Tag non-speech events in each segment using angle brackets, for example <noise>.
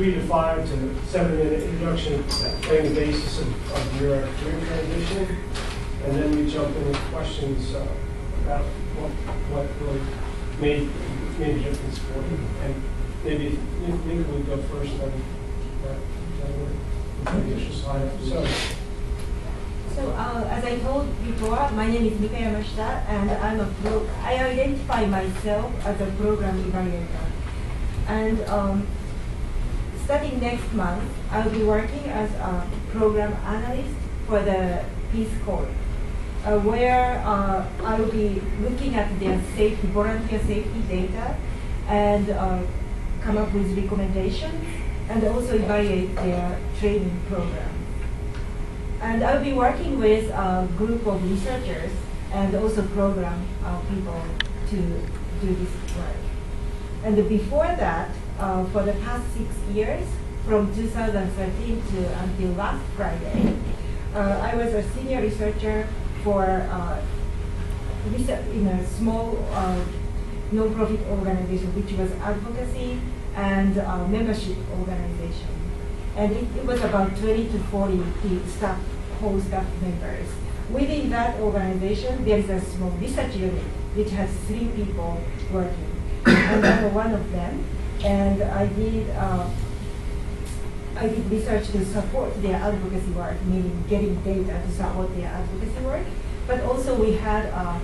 three to five to seven minute introduction, laying the basis of, of your career transition. And then we jump into questions uh, about what, what really made, made a difference for you. And maybe Nick would go first, then that, that slide. So, So, uh, as I told before, my name is Mika Yamashita, and I'm a pro- I identify myself as a program evaluator. And um, starting next month, I'll be working as a program analyst for the Peace Corps, uh, where uh, I will be looking at their safety, volunteer safety data, and uh, come up with recommendations, and also evaluate their training program. And I'll be working with a group of researchers and also program uh, people to do this work. And before that, uh, for the past six years, from 2013 to until last Friday, uh, I was a senior researcher for uh, research in a small uh, non-profit organization, which was advocacy and uh, membership organization and it, it was about 20 to 40 pe- staff, whole staff members. Within that organization, there is a small research unit which has three people working, and I'm one of them. And I did uh, I did research to support their advocacy work, meaning getting data to support their advocacy work. But also we had uh,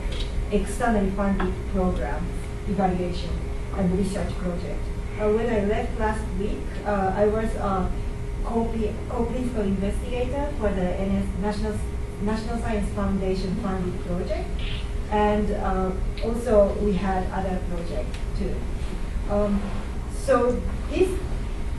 externally funded program evaluation and research project. Uh, when I left last week, uh, I was a co- co-principal investigator for the NS National, National Science Foundation funded project. And uh, also we had other projects too. Um, so this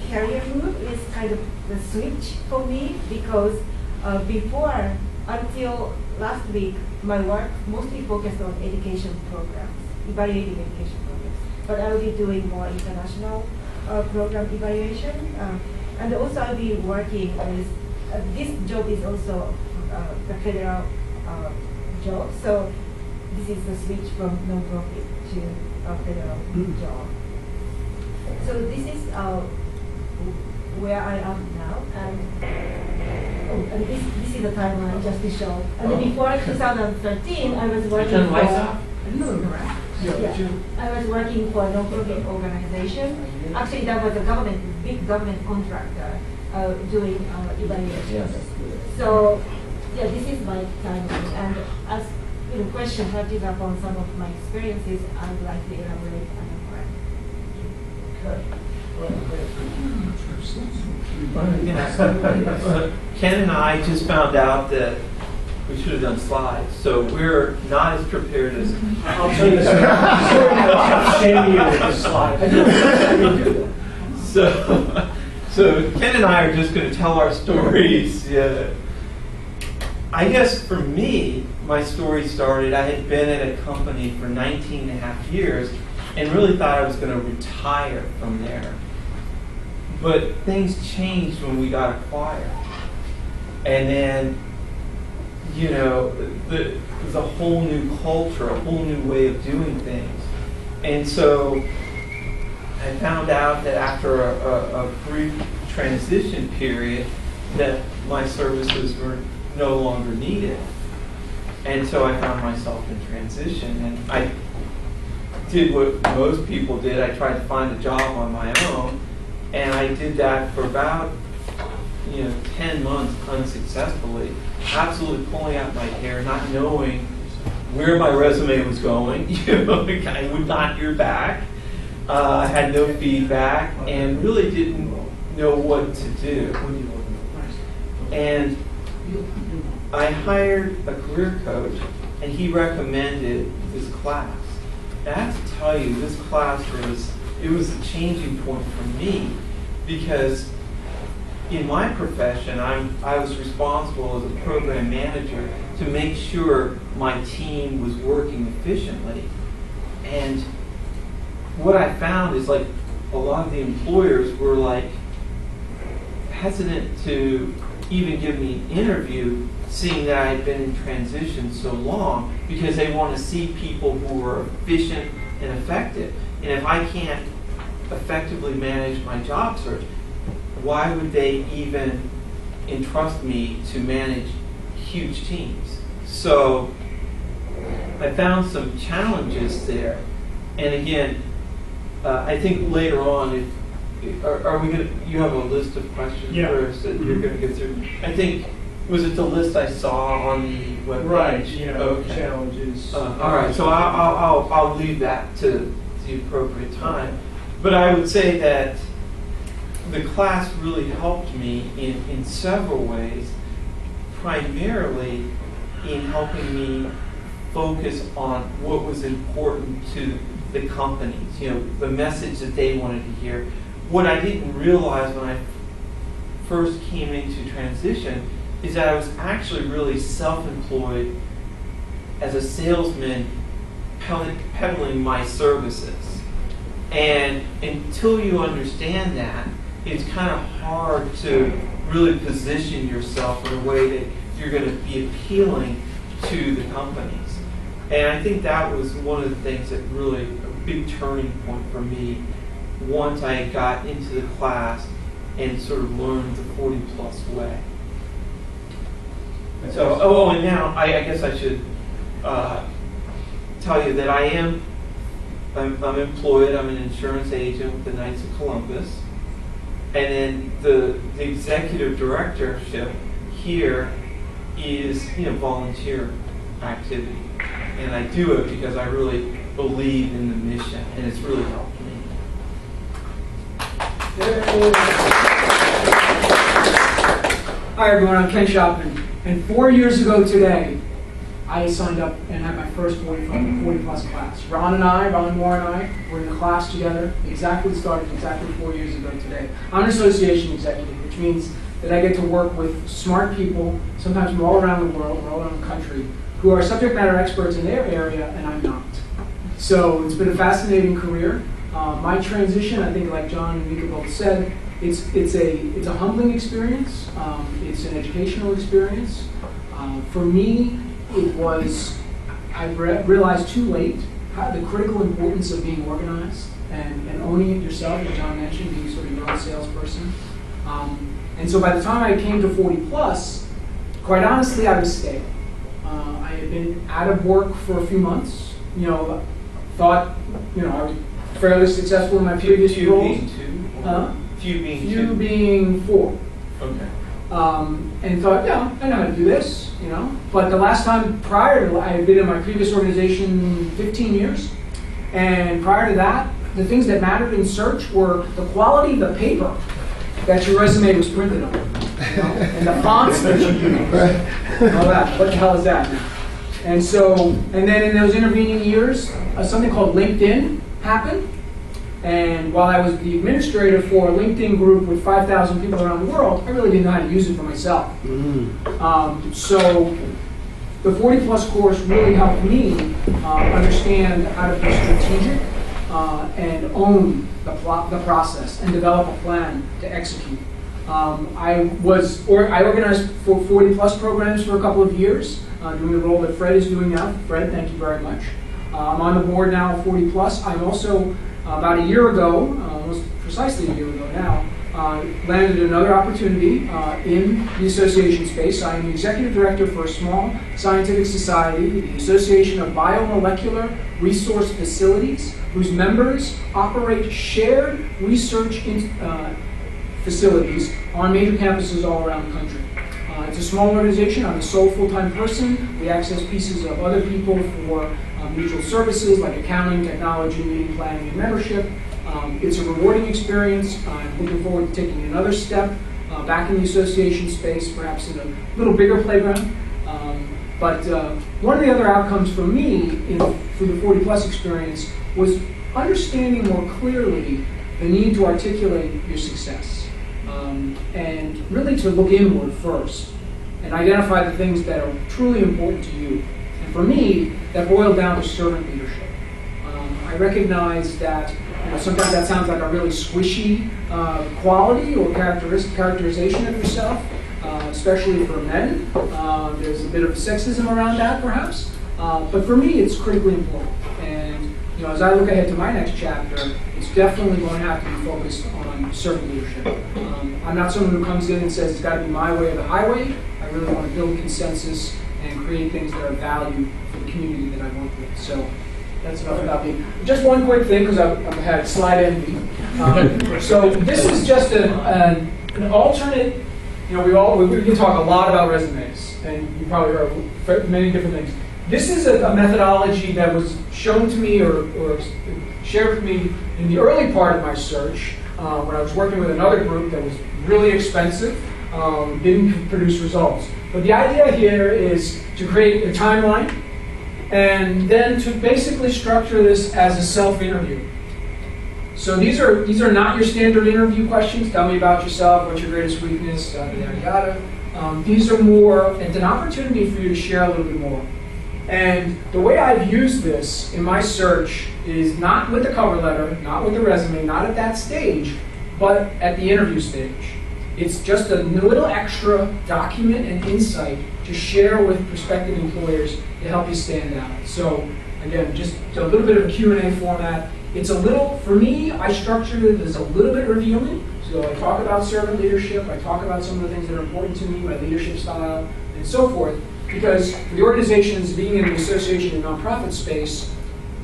career move is kind of the switch for me because uh, before, until last week, my work mostly focused on education programs, evaluating education programs. But I'll be doing more international uh, program evaluation. Uh, and also I'll be working with, uh, this job is also uh, the federal uh, job. So this is the switch from non-profit to a federal job. So this is uh, where I am now, and, oh, and this, this is the timeline just to show. And then before 2013, I was working Turn the for. lights off? yeah, Jim, I was working for a non-profit organization. Actually, that was a government, big government contractor uh, doing uh, evaluation. Yes. So, yeah, this is my timeline. And as you know, question touches upon some of my experiences, I would like to elaborate on the okay. Well, Ken and I just found out that we should have done slides, so we're not as prepared as. I'll tell you this. Sorry, you with this slide. So, so Ken and I are just going to tell our stories. Yeah. I guess for me, my story started, I had been at a company for 19 and a half years and really thought I was going to retire from there. But things changed when we got acquired. And then, you know, the, was a whole new culture, a whole new way of doing things. And so I found out that after a, a, a brief transition period, that my services were no longer needed. And so I found myself in transition, and I did what most people did. I tried to find a job on my own, and I did that for about you know 10 months unsuccessfully, absolutely pulling out my hair, not knowing where my resume was going. <laughs> You know, I would not hear back. Uh, I had no feedback, and really didn't know what to do. And I hired a career coach, and he recommended this class. I have to tell you, this class was it was a changing point for me because in my profession, I'm, I was responsible as a program manager to make sure my team was working efficiently. And what I found is like a lot of the employers were like hesitant to even give me an interview seeing that I had been in transition so long because they want to see people who are efficient and effective. And if I can't effectively manage my job search, why would they even entrust me to manage huge teams? So I found some challenges there. And again, uh, I think later on, if, are, are we going to, you have a list of questions Yeah. first that you're going to get through? I think, was it the list I saw on the webpage? Right, yeah, Okay. challenges. Uh, all right, so I'll, I'll, I'll, I'll leave that to the appropriate time. But I would say that the class really helped me in, in several ways, primarily in helping me focus on what was important to the companies, you know, the message that they wanted to hear. What I didn't realize when I first came into transition is that I was actually really self-employed as a salesman peddling, my services. And until you understand that, it's kind of hard to really position yourself in a way that you're going to be appealing to the companies. And I think that was one of the things that really a big turning point for me once I got into the class and sort of learned the 40 plus way. So, oh, and now I, I guess I should uh, tell you that I am I'm, I'm employed. I'm an insurance agent with the Knights of Columbus, and then the the executive directorship here is you know volunteer activity, and I do it because I really believe in the mission, and it's really helped me. Hi everyone, I'm Ken Shopman, and four years ago today, I signed up and had my first 40, 40 plus class. Ron and I, Ron Moore and I, were in the class together, exactly started exactly four years ago today. I'm an association executive, which means that I get to work with smart people, sometimes from all around the world, all around the country, who are subject matter experts in their area, and I'm not. So it's been a fascinating career. Uh, my transition, I think, like John and Mika both said, it's it's a it's a humbling experience. Um, it's an educational experience. Um, for me, it was I re- realized too late how the critical importance of being organized and, and owning it yourself, as John mentioned, being sort of your own salesperson. Um, and so by the time I came to 40 plus, quite honestly, I was stale. Uh, I had been out of work for a few months. You know, thought you know I was fairly successful in my previous roles. Huh? Few being Few two. being four. okay. Um, and thought, yeah, I know how to do this, you know. But the last time prior to, I had been in my previous organization 15 years. And prior to that, the things that mattered in search were the quality of the paper that your resume was printed on. You know, and the fonts that you used. <laughs> All that. What the hell is that now? And so, and then in those intervening years, uh, something called LinkedIn happened. And while I was the administrator for a LinkedIn group with 5,000 people around the world, I really didn't know how to use it for myself. Um, so the 40 plus course really helped me uh, understand how to be strategic uh, and own the, plot, the process and develop a plan to execute. Um, I was, or I organized for 40 plus programs for a couple of years, uh, doing the role that Fred is doing now. Fred, thank you very much. Uh, I'm on the board now of 40 plus. I'm also about a year ago, uh, almost precisely a year ago now, uh, landed another opportunity uh, in the association space. I am the executive director for a small scientific society, the Association of Biomolecular Resource Facilities, whose members operate shared research in, uh, facilities on major campuses all around the country. Uh, it's a small organization. I'm the sole full-time person. We access pieces of other people for uh, mutual services like accounting, technology, meeting planning, and membership. Um, it's a rewarding experience. I'm looking forward to taking another step uh, back in the association space, perhaps in a little bigger playground. Um, but uh, one of the other outcomes for me in, for the 40 plus experience was understanding more clearly the need to articulate your success um, and really to look inward first and identify the things that are truly important to you. For me, that boiled down to servant leadership. Um, I recognize that you know, sometimes that sounds like a really squishy uh, quality or characteris- characterization of yourself, uh, especially for men. Uh, there's a bit of sexism around that, perhaps. Uh, but for me, it's critically important. And you know, as I look ahead to my next chapter, it's definitely going to have to be focused on servant leadership. Um, I'm not someone who comes in and says it's got to be my way or the highway. I really want to build consensus and create things that are valued for the community that I work with. So that's enough about me. Just one quick thing, because I've, I've had slide envy. Um, so this is just a, an, an alternate. You know, we all we, we can talk a lot about resumes, and you probably heard many different things. This is a, a methodology that was shown to me or, or shared with me in the early part of my search uh, when I was working with another group that was really expensive, um, didn't produce results. But the idea here is to create a timeline and then to basically structure this as a self-interview. So these are these are not your standard interview questions. Tell me about yourself. What's your greatest weakness? Yada yada yada. Um, these are more. It's an opportunity for you to share a little bit more. And the way I've used this in my search is not with the cover letter, not with the resume, not at that stage, but at the interview stage. It's just a little extra document and insight to share with prospective employers to help you stand out. So again, just a little bit of Q&A format. It's a little, for me, I structured it as a little bit reviewing. So I talk about servant leadership, I talk about some of the things that are important to me, my leadership style, and so forth. Because for the organizations being in the association and nonprofit space,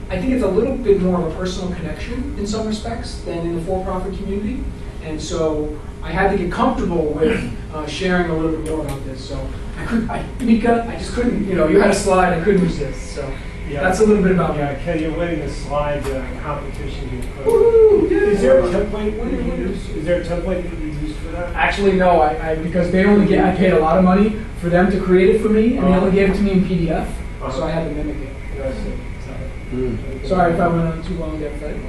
I think it's a little bit more of a personal connection in some respects than in the for-profit community. And so I had to get comfortable with uh, sharing a little bit more about this. So I couldn't, I, Mika, I just couldn't, you know, you had a slide, I couldn't resist. So Yeah. that's a little bit about Yeah, me. Ken, you're winning the slide uh, competition. you yeah. Is there a template that you use? Is there a template that you use for that? Actually, no, I, I, because they only get, I paid a lot of money for them to create it for me, and they only gave it to me in PDF, so I had to mimic it. Yeah, I Sorry if I went on too long there, Fred.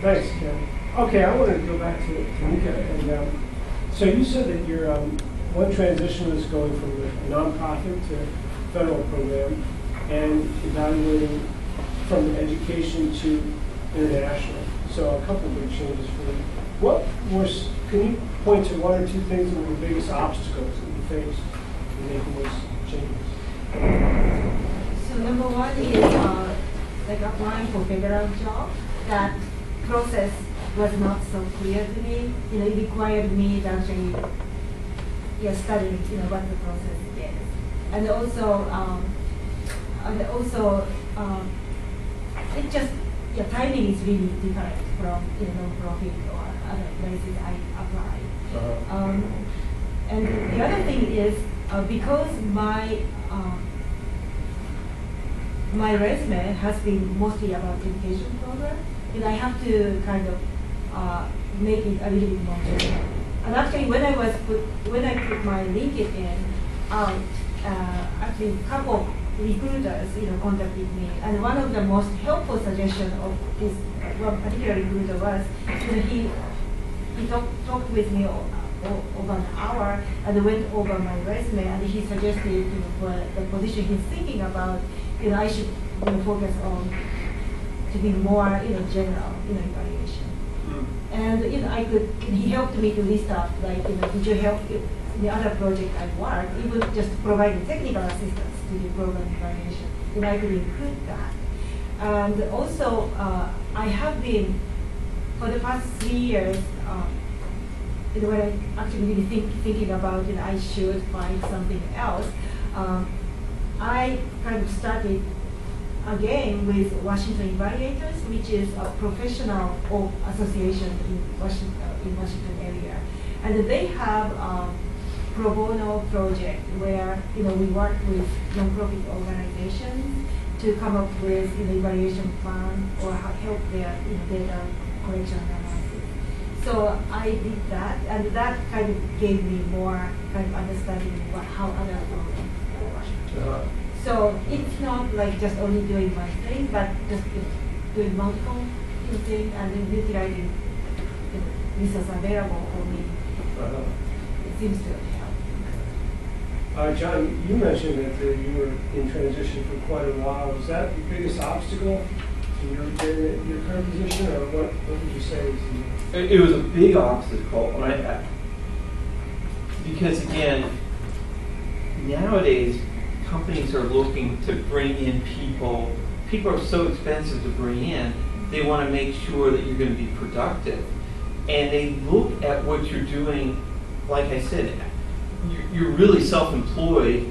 Thanks, Ken. Okay, I want to go back to to Mika. And, um, so you said that your, um, one transition was going from a nonprofit to federal program and evaluating from education to international. So a couple of big changes for you. What was, can you point to one or two things that were the biggest obstacles that you faced in making those changes? So number one is uh, like applying for federal job. That process was not so clear to me. You know, it required me to actually yeah, study you know what the process is, and also um, and also um, it just yeah timing is really different from you know profit or other places I apply. Um, and the other thing is uh, because my um, my resume has been mostly about education program, and I have to kind of uh, make it a little bit more general. And actually, when I was put, when I put my LinkedIn out, uh, actually a couple of recruiters, you know, contacted me, and one of the most helpful suggestion of this one particular recruiter was, you know, he he talked talked with me over an hour and went over my resume, and he suggested, you know, for the position he's thinking about, you know, I should you know, focus on to be more, you know, general, you know. And you know, I could. He helped me to list out like, you know, did you help the other project I worked, even just providing technical assistance to the program evaluation. You I could include that. And also, uh, I have been for the past three years. Uh, you know, when I actually really think, thinking about, know, I should find something else. Um, I kind of started again with Washington Evaluators, which is a professional association in Washington, uh, in Washington area. And they have a pro bono project where, you know, we work with nonprofit organizations to come up with, know, evaluation plan or help their, you know, data collection analysis. So I did that, and that kind of gave me more kind of understanding of what, how other programs work. So it's not like just only doing one thing, but just doing multiple you things and then utilizing you know, resources available for me. It seems to help. Uh, John, you mentioned that uh, you were in transition for quite a while. Was that the biggest obstacle in your, in your current position, or what, what would you say is the? It, it was a big obstacle, and I, because again, nowadays companies are looking to bring in people. People are so expensive to bring in They want to make sure that you're going to be productive. And they look at what you're doing, like I said, you're- really self-employed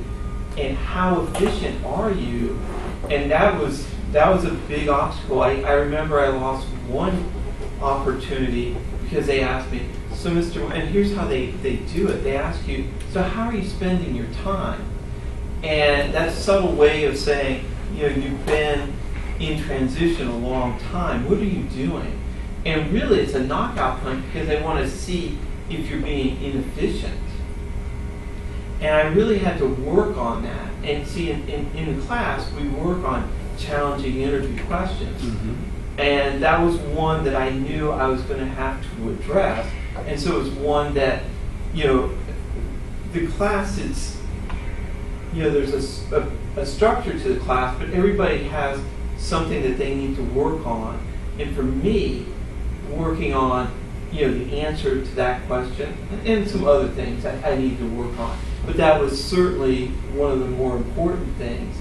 and how efficient are you? And that was, that was a big obstacle. I, I remember I lost one opportunity because they asked me, so Mr. And here's how they, they do it. They ask you, so how are you spending your time? And that's a subtle way of saying, you know, you've been in transition a long time. What are you doing? And really, it's a knockout punch because they want to see if you're being inefficient. And I really had to work on that. And see, in, in, in the class, we work on challenging interview questions. Mm-hmm. And that was one that I knew I was going to have to address. And so it was one that, you know, the class is, you know, there's a structure to the class, but everybody has something that they need to work on. And for me, working on, you know, the answer to that question and some other things I, I need to work on. But that was certainly one of the more important things.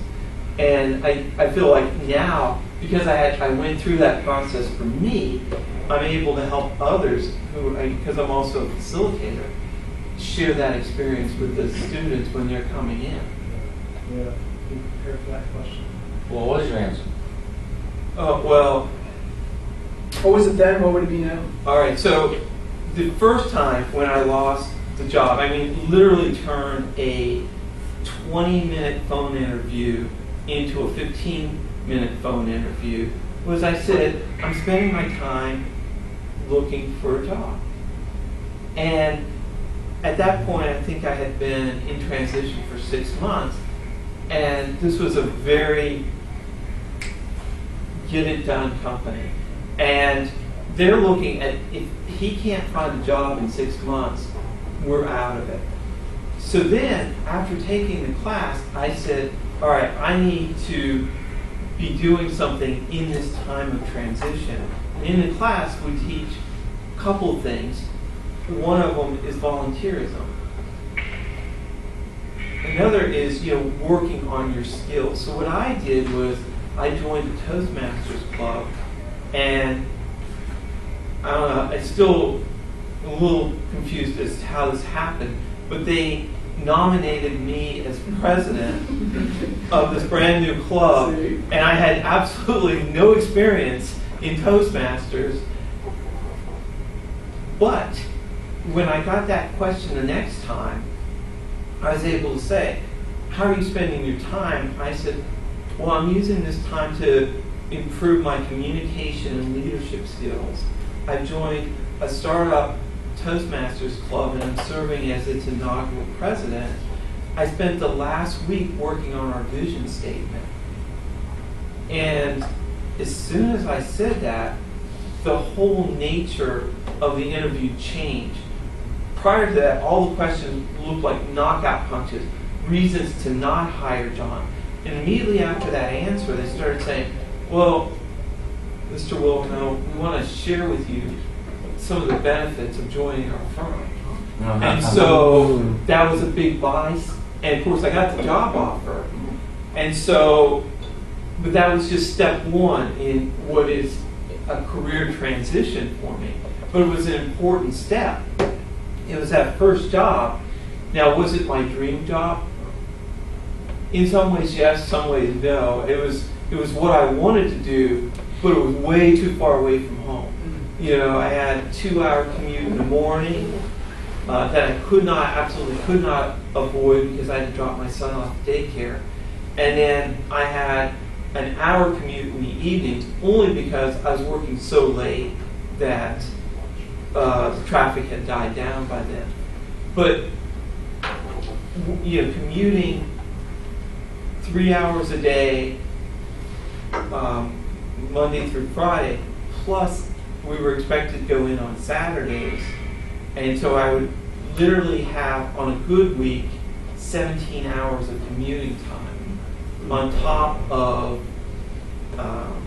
And I, I feel like now, because I, had, I went through that process for me, I'm able to help others who, because I'm also a facilitator, share that experience with the students when they're coming in. Yeah, be prepared for that question. Well, what is your answer? Oh, well, What was it then? What would it be now? all right, so the first time when I lost the job, I mean, literally turned a 20 minute phone interview into a 15 minute phone interview, was I said, I'm spending my time looking for a job. And at that point, I think I had been in transition for six months. And this was a very get it done company. And they're looking at if he can't find a job in six months, we're out of it. So then, after taking the class, I said, all right, I need to be doing something in this time of transition. In the class, we teach a couple things. One of them is volunteerism. Another is, you know, working on your skills. So what I did was I joined the Toastmasters Club, and uh, i'm still a little confused as to how this happened, but they nominated me as president of this brand new club, and I had absolutely no experience in Toastmasters. But when I got that question the next time, I was able to say, How are you spending your time? I said, Well, I'm using this time to improve my communication and leadership skills. I've joined a startup Toastmasters club and I'm serving as its inaugural president. I spent the last week working on our vision statement. And as soon as I said that, the whole nature of the interview changed. Prior to that, all the questions looked like knockout punches, reasons to not hire John. And immediately after that answer, they started saying, Well, Mr. Wilco, we want to share with you some of the benefits of joining our firm. Uh-huh. And so that was a big buy. And of course, I got the job offer. And so, but that was just step one in what is a career transition for me. But it was an important step. It was that first job. Now, was it my dream job? In some ways, yes. Some ways, no. It was. It was what I wanted to do, but it was way too far away from home. You know, I had two-hour commute in the morning uh, that I could not, absolutely could not avoid because I had to drop my son off at daycare. And then I had an hour commute in the evenings only because I was working so late that uh, traffic had died down by then. But you know, commuting three hours a day, um, Monday through Friday, plus we were expected to go in on Saturdays, and so I would literally have on a good week 17 hours of commuting time on top of um,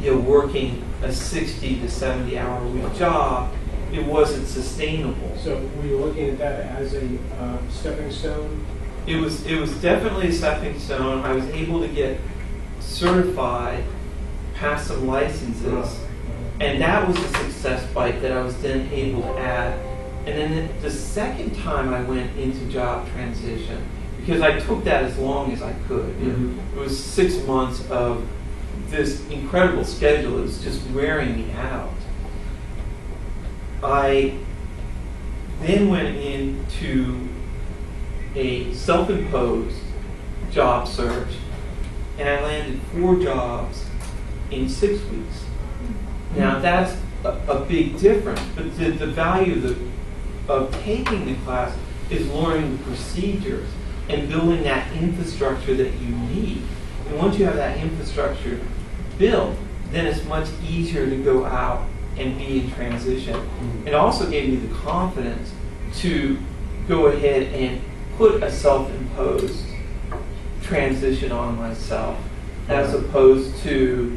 you know working a 60 to 70 hour week job. It wasn't sustainable. So were you looking at that as a uh, stepping stone? It was it was definitely a stepping stone. I was able to get certified pass some licenses. And that was a success bite that I was then able to add. And then the, second time I went into job transition, because I took that as long as I could. It, Mhm. it was six months of this incredible schedule is just wearing me out. I then went into a self-imposed job search, and I landed four jobs in six weeks. Now that's a, a big difference, but the, the value of, the, of taking the class is learning the procedures and building that infrastructure that you need. And once you have that infrastructure built, then it's much easier to go out and be in transition. Mm-hmm. It also gave me the confidence to go ahead and put a self-imposed transition on myself as mm-hmm. opposed to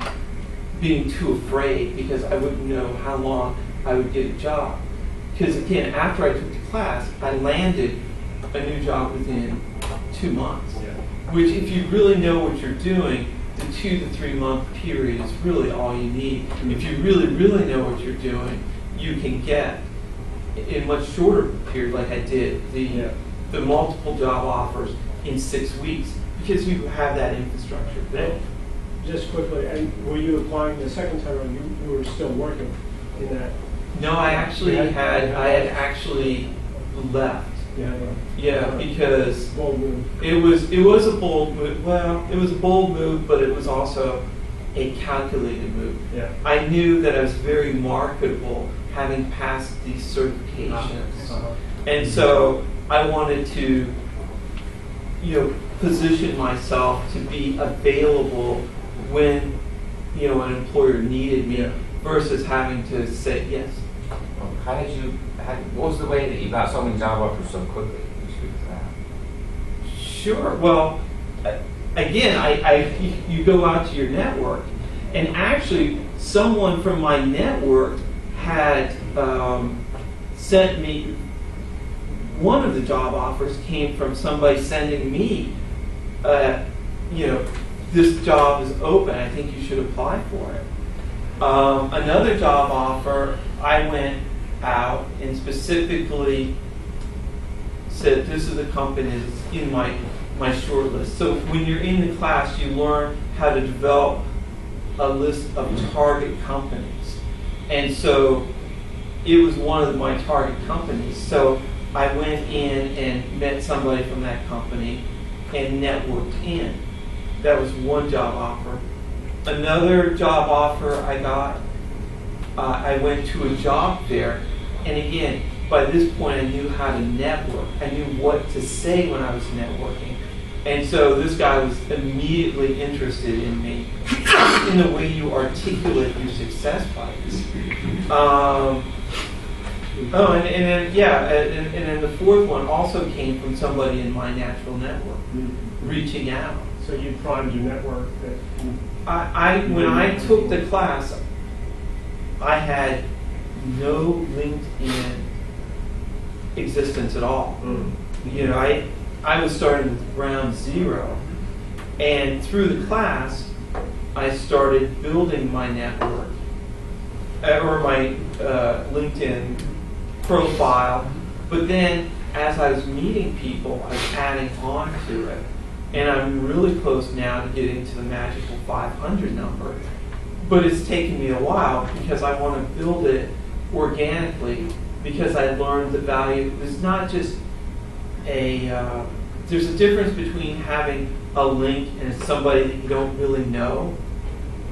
being too afraid because I wouldn't know how long I would get a job. Because again, after I took the class, I landed a new job within two months. Which, if you really know what you're doing, the two to three month period is really all you need. If you really, really know what you're doing, you can get in a much shorter period, like I did, the Yeah. the multiple job offers in six weeks because you have that infrastructure built. Just quickly, and were you applying the second time, or you, you were still working in that? No, I actually Yeah. had I had actually left. Yeah. Yeah, because Bold move. it was it was a bold move. Well, it was a bold move, but it was also a calculated move. Yeah. I knew that I was very marketable having passed these certifications. Uh-huh. And so I wanted to, you know, position myself to be available when, you know, an employer needed me Yeah. versus having to say yes. How did you, how, what was the way that you got so many job offers so quickly? Sure. Well, again, I, I, you go out to your network, and actually, someone from my network had um, sent me. One of the job offers came from somebody sending me, uh, you know, this job is open. I think you should apply for it. Um, another job offer, I went out and specifically said this is the company that's in my my short list. So when you're in the class, you learn how to develop a list of target companies, and so it was one of my target companies. So I went in and met somebody from that company and networked in. That was one job offer. Another job offer I got uh, I went to a job fair, and again, by this point, I knew how to network. I knew what to say when I was networking. And so this guy was immediately interested in me in the way you articulate your success bites. Um, oh, and, and then, yeah, and, and then the fourth one also came from somebody in my natural network reaching out. So you primed your network that, I, I when I took the class, I had no LinkedIn existence at all. You know, I I was starting with ground zero, and through the class, I started building my network uh, or my uh, LinkedIn profile. But then, as I was meeting people, I was adding on to it, and I'm really close now to getting to the magical 500 number. But it's taken me a while because I want to build it organically because I learned the value. It's not just a, uh, there's a difference between having a link and somebody that you don't really know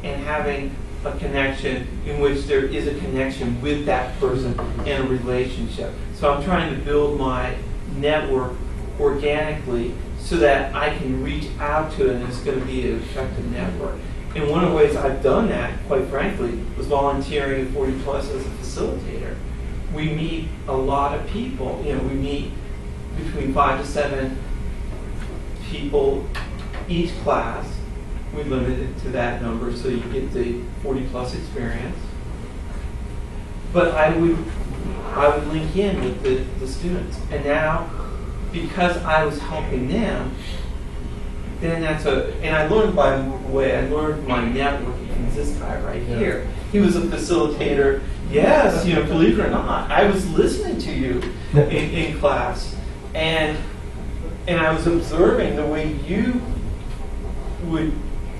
and having a connection in which there is a connection with that person and a relationship. So I'm trying to build my network organically so that I can reach out to it and it's going to be an effective network. And one of the ways I've done that, quite frankly, was volunteering at 40 Plus as a facilitator. We meet a lot of people. You know, we meet between five to seven people each class. We limit it to that number so you get the 40 plus experience. But I would, I would link in with the, the students. And now, because I was helping them, then that's a, and I learned by the way, I learned my networking LinkedIn's this guy right here. He was a facilitator. Yes, you know, believe it or not, I was listening to you in, in class, and and I was observing the way you would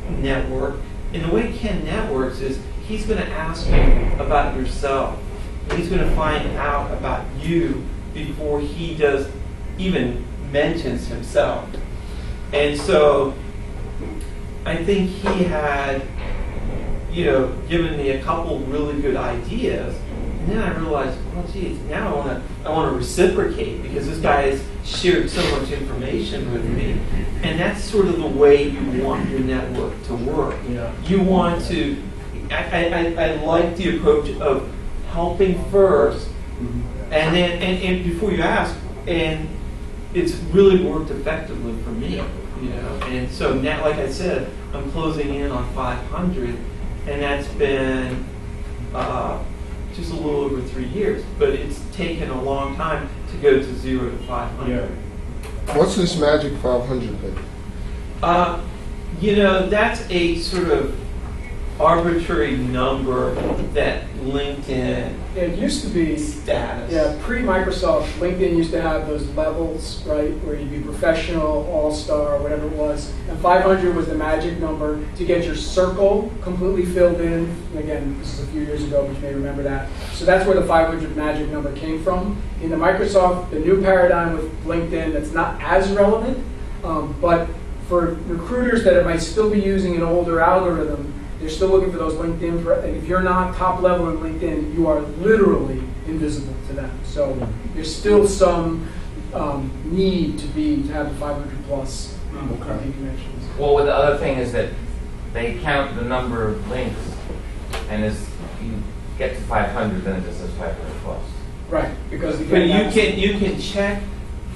network. And the way Ken networks is he's going to ask you about yourself. He's going to find out about you before he does even mentions himself. And so I think he had, you know, given me a couple really good ideas. And then I realized, well, geez, now I want to, I want to reciprocate because this guy has shared so much information with me, and that's sort of the way you want your network to work. Yeah. You want to, I, I, I- I like the approach of helping first, mm-hmm. and then, and, and before you ask, and it's really worked effectively for me, you know. And so now, like I said, I'm closing in on 500, and that's been uh, just a little over three years. But it's taken a long time to go to zero to 500. Yeah. What's this magic 500 thing? Uh, you know, that's a sort of arbitrary number that LinkedIn It used to be, status. yeah, pre-Microsoft, LinkedIn used to have those levels, right, where you'd be professional, all-star, whatever it was. And 500 was the magic number to get your circle completely filled in. And Again, this is a few years ago, but you may remember that. So that's where the 500 magic number came from. In the Microsoft, the new paradigm with LinkedIn, that's not as relevant, um, but for recruiters that might still be using an older algorithm, they're still looking for those LinkedIn. Pro- if you're not top level in LinkedIn, you are literally invisible to them. So there's still some um, need to be to have the 500 plus um, Okay. Connections. Well, the other thing is that they count the number of links, and as you get to 500, then it just says 500 plus. Right, because But you can you can check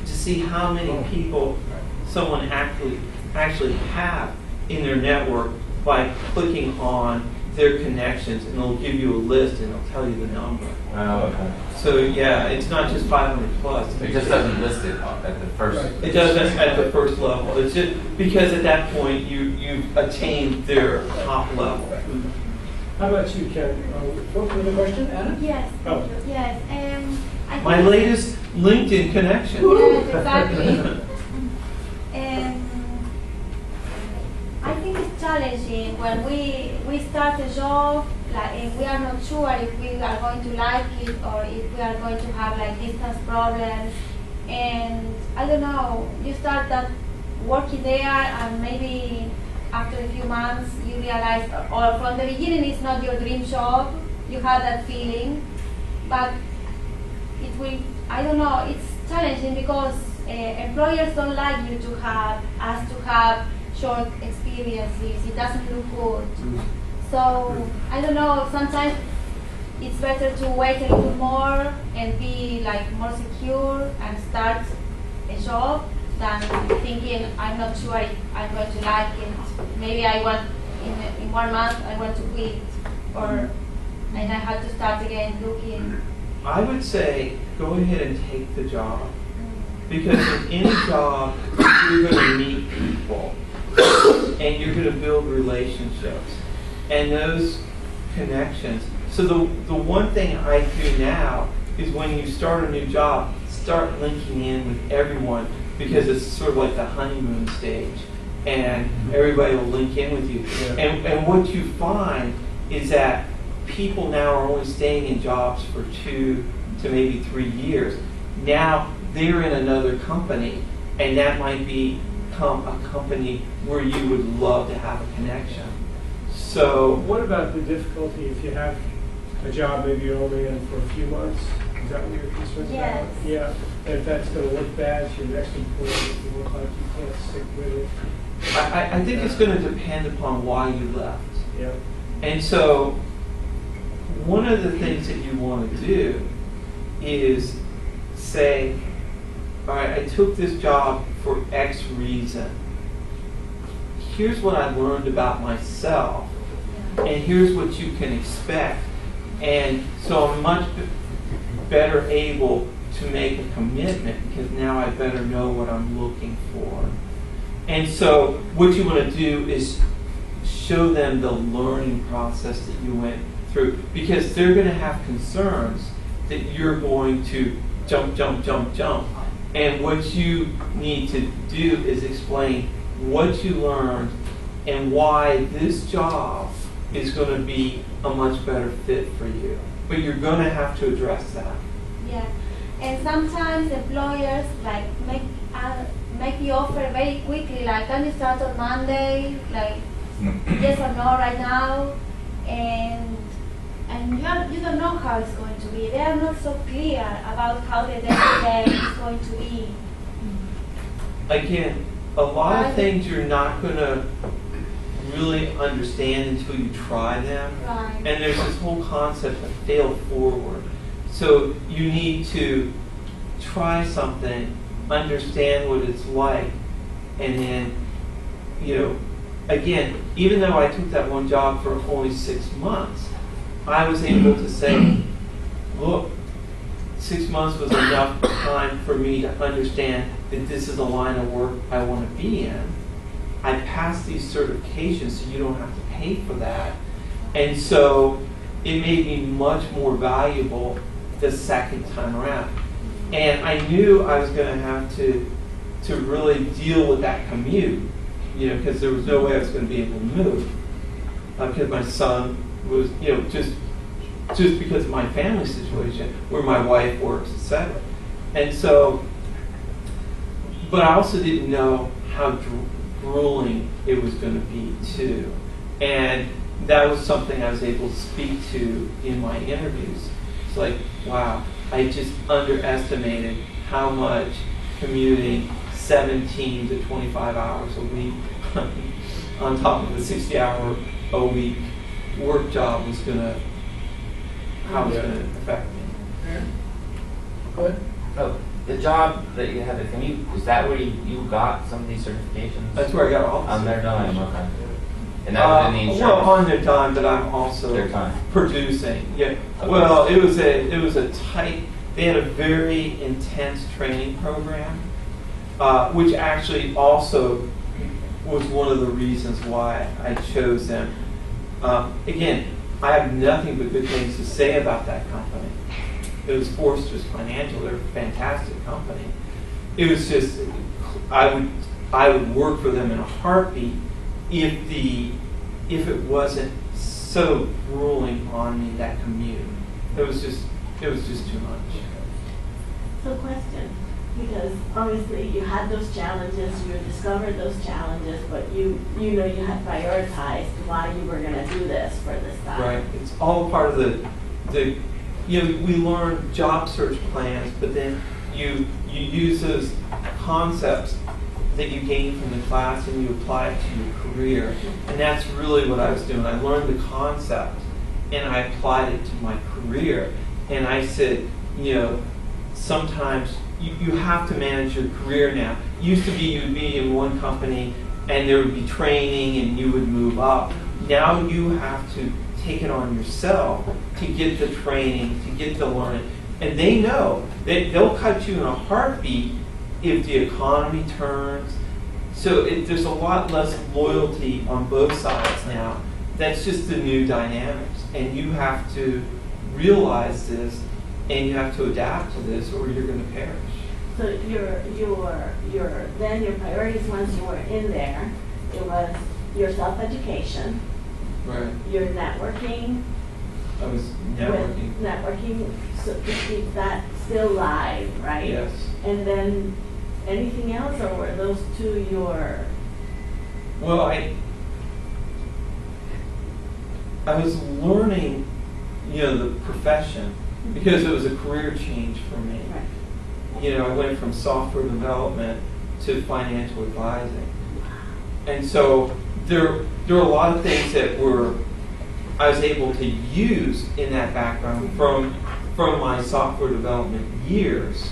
to see how many people someone actually actually have in their network by clicking on their connections, and it'll give you a list and it'll tell you the number. Oh, okay. So yeah, it's not just 500 plus. It just doesn't list it at the first. Right. It does that at the first level. It's just because at that point you you've attained their top level. How about you, Ken? Uh, What was the question, Anna? Yes, Oh. yes. Um, I My latest LinkedIn connection. Yes, exactly. <laughs> challenging when we we start a job, like if we are not sure if we are going to like it or if we are going to have like distance problems, and I don't know. You start that working there, and maybe after a few months you realize, or from the beginning it's not your dream job. You have that feeling, but it will i don't know it's challenging because uh, employers don't like you to have us to have short experiences it doesn't look good. Mm-hmm. So i don't know sometimes it's better to wait a little more and be like more secure and start a job than thinking i'm not sure if i'm going to like it. Maybe i want in, in one month i want to quit or and i have to start again looking. Mm-hmm. I would say go ahead and take the job. Because in any job you're going to meet people and you're going to build relationships and those connections. So the the one thing I do now is when you start a new job, start linking in with everyone because it's sort of like the honeymoon stage and everybody will link in with you. Yeah. And and what you find is that people now are only staying in jobs for two to maybe three years. Now they're in another company, and that might become a company where you would love to have a connection. So What about the difficulty if you have a job, maybe you're only in for a few months? Is that what you're concerned Yes. about? Yeah, and if that's gonna look bad to your next employer, if you look like you can't stick with it. I, I- I think it's going to depend upon why you left. Yeah, And so, one of the things that you want to do is say, all right, I took this job for X reason. Here's what I learned about myself, and here's what you can expect. And so I'm much better able to make a commitment because now I better know what I'm looking for. And so, what you want to do is show them the learning process that you went through because they're going to have concerns that you're going to jump, jump, jump, jump. And what you need to do is explain what you learned and why this job is going to be a much better fit for you. But you're going to have to address that. Yeah, and sometimes employers like make uh, make the offer very quickly. Like, can you start on Monday? Like, yes or no right now? And and you are, you don't know how it's going to be. They are not so clear about how the day is going to be. Again, a lot of things you're not going to really understand until you try them. Right. And there's this whole concept of fail forward. So you need to try something, understand what it's like, and then, you know, again, even though I took that one job for only six months, I was able to say, look, six months was enough time for me to understand that this is a line of work I want to be in. I passed these certifications, so you don't have to pay for that. And so it made me much more valuable the second time around. And I knew I was going to have to to really deal with that commute, you know, because there was no way I was going to be able to move uh, because my son was, you know, just just because of my family situation, where my wife works, etc. And so, but I also didn't know how grueling it was going to be too, and that was something I was able to speak to in my interviews. It's like, wow, I just underestimated how much commuting 17 to 25 hours a week <laughs> on top of a 60 hour a week work job was going to how it's going to affect me. Good. So the job that you had to commute, is that where you, you got some of these certifications? That's where I got all On this. their dime, okay. And that was in the Uh, insurance? Well, on their dime, but I'm also Their time. producing. Yeah. Okay. Well, it was a it was a tight. They had a very intense training program, uh, which actually also was one of the reasons why I chose them. Um, again, I have nothing but good things to say about that company. It was Foresters Financial; they're a fantastic company. It was just I would I would work for them in a heartbeat if the if it wasn't so grueling on me that commute. It was just it was just too much. So question, because obviously you had those challenges, you discovered those challenges, but you, you know you had prioritized why you were gonna do this for this time. Right. It's all part of the the you know we learn job search plans, but then you you use those concepts that you gain from the class and you apply it to your career. And that's really what I was doing. I learned the concept and I applied it to my career. And I said, you know, sometimes you, you have to manage your career now. It Used to be you'd be in one company and there would be training and you would move up. Now you have to take it on yourself to get the training, to get the learning. And they know that they'll cut you in a heartbeat if the economy turns. So it, there's a lot less loyalty on both sides now. That's just the new dynamics. And you have to realize this and you have to adapt to this or you're going to perish. So your, your, your, then your priorities once you were in there, it was your self-education, Right. your networking, I was networking. networking, so to keep that still live, right? Yes. And then anything else, or were those two your, Well, I I was learning, you know, the profession because it was a career change for me. right? You know, I went from software development to financial advising, and so there there were a lot of things that were I was able to use in that background from from my software development years,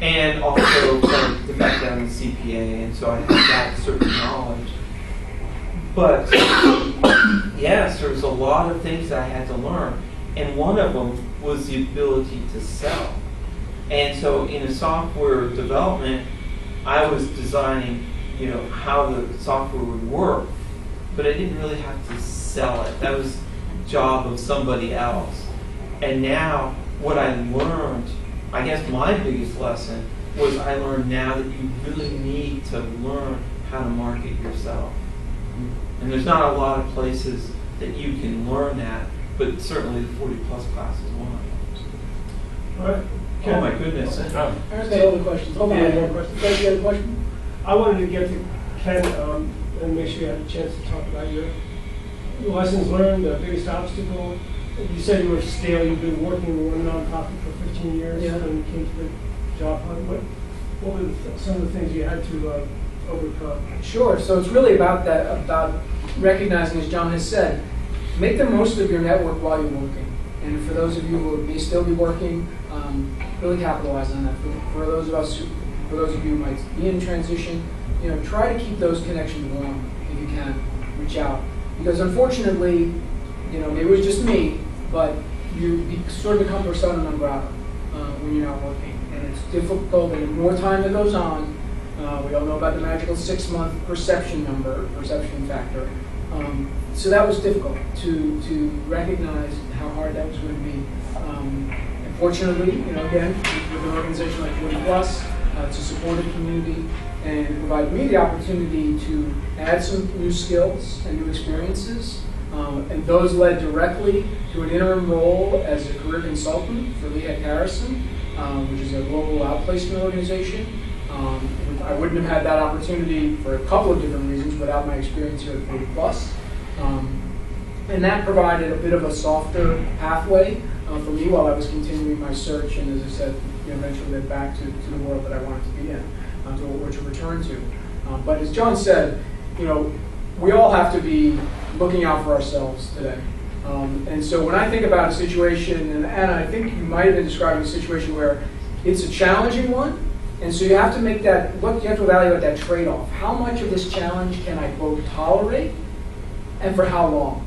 and also from the background in CPA, and so I had that certain knowledge. But <coughs> yes, there was a lot of things that I had to learn, and one of them was the ability to sell. And so in a software development, I was designing, you know, how the software would work. but I didn't really have to sell it. That was job of somebody else. And now, what I learned, I guess my biggest lesson was I learned now that you really need to learn how to market yourself. And there's not a lot of places that you can learn that, but certainly the 40 plus class is one. of them. All right. Oh my goodness. Oh. Aaron's got all the questions. Hold on, Yeah. one more question. Guys, you got a question? I wanted to get to Ken, um, and make sure you had a chance to talk about your lessons learned, the biggest obstacle. You said you were stale, you've been working in one nonprofit for fifteen years, Yeah. when you came to the job hunt. What, what were the th- some of the things you had to, uh, overcome? Sure. So it's really about that, about recognizing, as John has said, make the most of your network while you're working. And for those of you who may still be working, um, really capitalize on that. For, for those of us, who, for those of you who might be in transition, you know, try to keep those connections warm if you can. Reach out because unfortunately, you know, maybe it was just me, but you be, sort of become persona non grata uh, when you're not working, and it's difficult. And the more time that goes on, uh, we all know about the magical six-month perception number, perception factor. Um, so that was difficult to to recognize how hard that was going to be. Um, and fortunately, you know, again, with an organization like 40 Plus, uh, to support a community and provide me the opportunity to add some new skills and new experiences. Um, and those led directly to an interim role as a career consultant for Lee Hecht Harrison, um, which is a global outplacement organization. Um, I wouldn't have had that opportunity for a couple of different reasons without my experience here at 40 Plus. Um, and that provided a bit of a softer pathway uh, for me while I was continuing my search, and as I said, you know, eventually led back to, to the world that I wanted to be in, uh, to, or to return to. Um, but as John said, you know, we all have to be looking out for ourselves today. Um, and so when I think about a situation, and, and I think you might have been describing a situation where it's a challenging one, and so you have to make that, what you have to evaluate that trade-off. How much of this challenge can I quote tolerate, and for how long?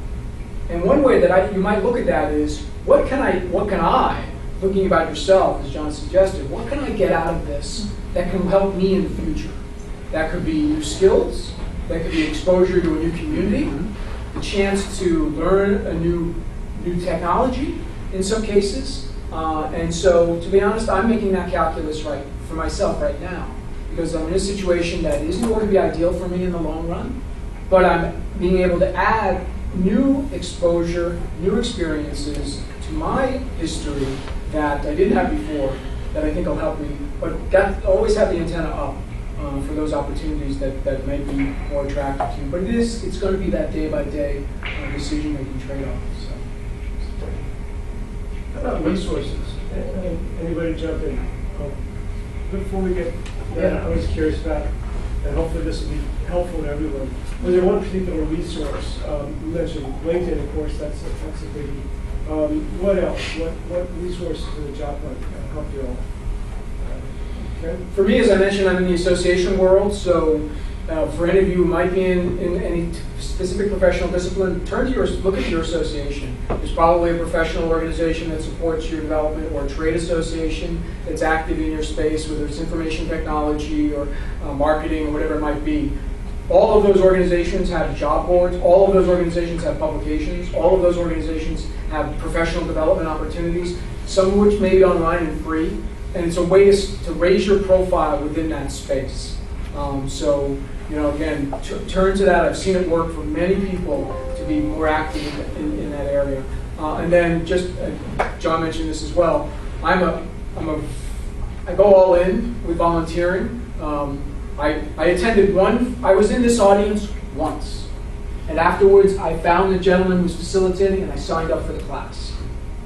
And one way that I, you might look at that is, what can I, what can I, thinking about yourself, as John suggested, what can I get out of this that can help me in the future? That could be new skills, that could be exposure to a new community, the chance to learn a new, new technology in some cases. Uh, and so, to be honest, I'm making that calculus right for myself right now because I'm in a situation that isn't going to be ideal for me in the long run, but I'm being able to add new exposure, new experiences to my history that I didn't have before that I think will help me. But got, always have the antenna up um, for those opportunities that, that may be more attractive to you. But it is, it's going to be that day by day decision making trade off. So. How about resources? Anybody jump in? Oh, Before we get, yeah, I was curious about, and hopefully this will be helpful to everyone. Was there one particular resource? Um, You mentioned LinkedIn, of course, that's, a- that's a biggie. Um, What else? What, what resources in the job hunt uh, help you all? Ken? For me, as I mentioned, I'm in the association world, so for any of you who might be in, in any specific professional discipline, turn to your, look at your association. There's probably a professional organization that supports your development or a trade association that's active in your space, whether it's information technology or uh, marketing or whatever it might be. All of those organizations have job boards, all of those organizations have publications, all of those organizations have professional development opportunities, some of which may be online and free. And it's a way to, to raise your profile within that space. Um, so, you know, again, t- turn to that. I've seen it work for many people to be more active in, in that area. Uh, and then just, uh, John mentioned this as well. I'm a, I'm a, I go all in with volunteering. Um, I, I attended one, I was in this audience once. And afterwards, I found the gentleman who was facilitating and I signed up for the class.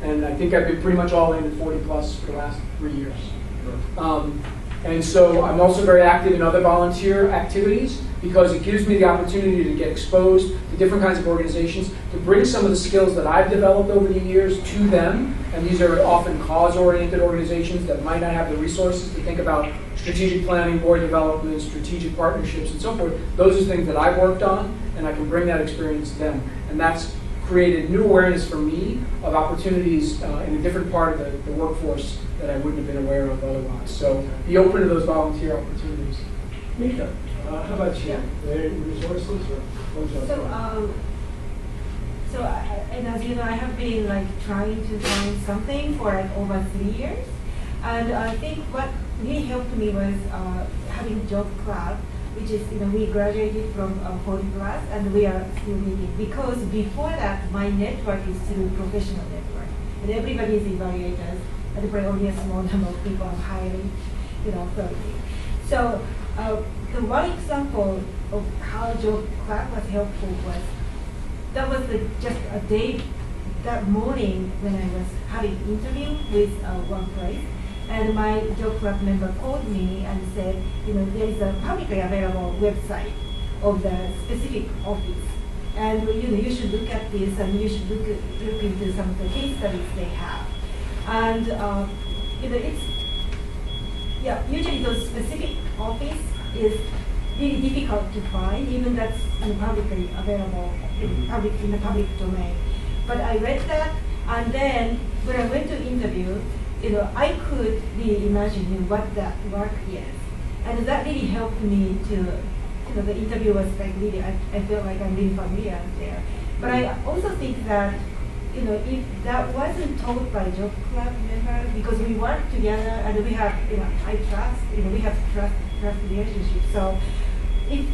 And I think I've been pretty much all in at 40 plus for the last three years. Um, and so I'm also very active in other volunteer activities because it gives me the opportunity to get exposed to different kinds of organizations, to bring some of the skills that I've developed over the years to them. And these are often cause-oriented organizations that might not have the resources to think about strategic planning, board development, strategic partnerships, and so forth. Those are things that I've worked on, and I can bring that experience to them. And that's created new awareness for me of opportunities uh, in a different part of the, the workforce that I wouldn't have been aware of otherwise. So be open to those volunteer opportunities. Mika, Uh, how about you? Yeah. Are any resources or? what job? So, um, so I, and as you know, I have been like trying to find something for like over three years. And I think what really helped me was uh, having job club, which is, you know, we graduated from uh, Poly class and we are still meeting. Because before that, my network is through professional network. And everybody is evaluators, only a small number of people are hiring, you know, authority. So uh, the one example of how job club was helpful was that was the, just a day that morning when I was having an interview with uh, one place, and my job club member called me and said, you know, there is a publicly available website of the specific office, and you know, you should look at this and you should look look into some of the case studies they have, and uh, you know, it's yeah, usually those specific office is really difficult to find, even that's in publicly available, in public, in the public domain. But I read that, and then when I went to interview, you know, I could really imagine what that work is. And that really helped me to, you know, the interview was like really, I, I felt like I'm really familiar there. But I also think that you know, if that wasn't told by job club member, because we work together and we have, you know, high trust, you know, we have trust, trust relationship. So if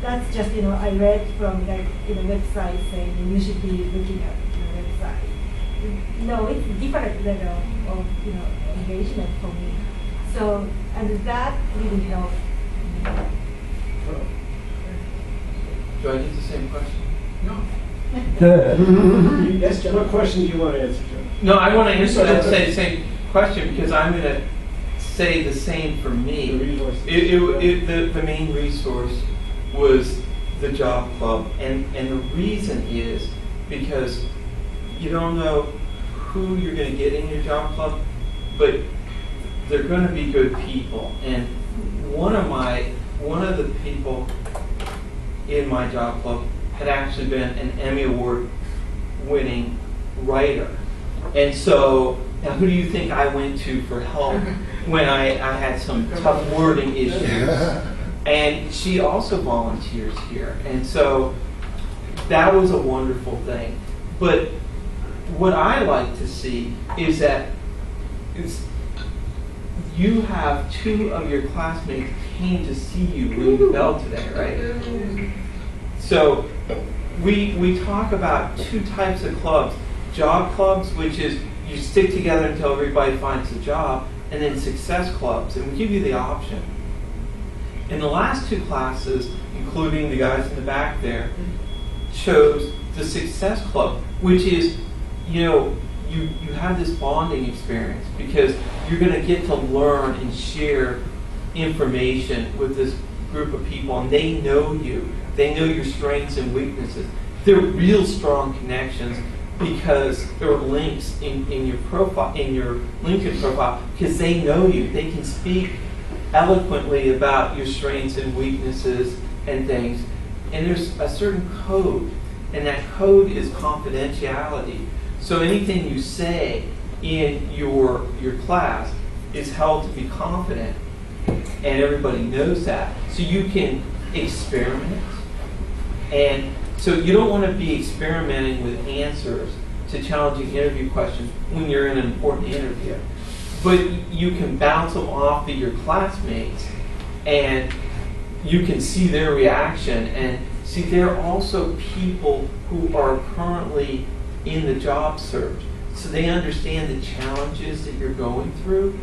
that's just, you know, I read from like, you know, website saying you should be looking at the website. No, it's different level of, you know, engagement for me. So, and that really helped. Do I get the same question? No. Yes, John. What question do you want to answer, Joe? No, I want to answer that say the same question because I'm going to say the same for The me. resources. It, it, it, the, the main resource was the job club, and, and the reason is because you don't know who you're going to get in your job club, but they're going to be good people. And one of my one of the people in my job club had actually been an Emmy Award winning writer. And so, now who do you think I went to for help <laughs> when I, I had some tough wording issues? <laughs> And she also volunteers here. And so that was a wonderful thing. But what I like to see is that is you have two of your classmates came to see you ring the bell today, right? So we, we talk about two types of clubs. Job clubs, which is you stick together until everybody finds a job, and then success clubs, and we give you the option. In the last two classes, including the guys in the back there, chose the success club, which is, you know, you, you have this bonding experience because you're going to get to learn and share information with this group of people, and they know you. They know your strengths and weaknesses. They're real strong connections because there are links in, in your profile, in your LinkedIn profile, because they know you. They can speak eloquently about your strengths and weaknesses and things. And there's a certain code, and that code is confidentiality. So anything you say in your your class is held to be confident, and everybody knows that. So you can experiment, and so you don't want to be experimenting with answers to challenging interview questions when you're in an important interview. But you can bounce them off of your classmates, and you can see their reaction and see they're also people who are currently in the job search. So they understand the challenges that you're going through.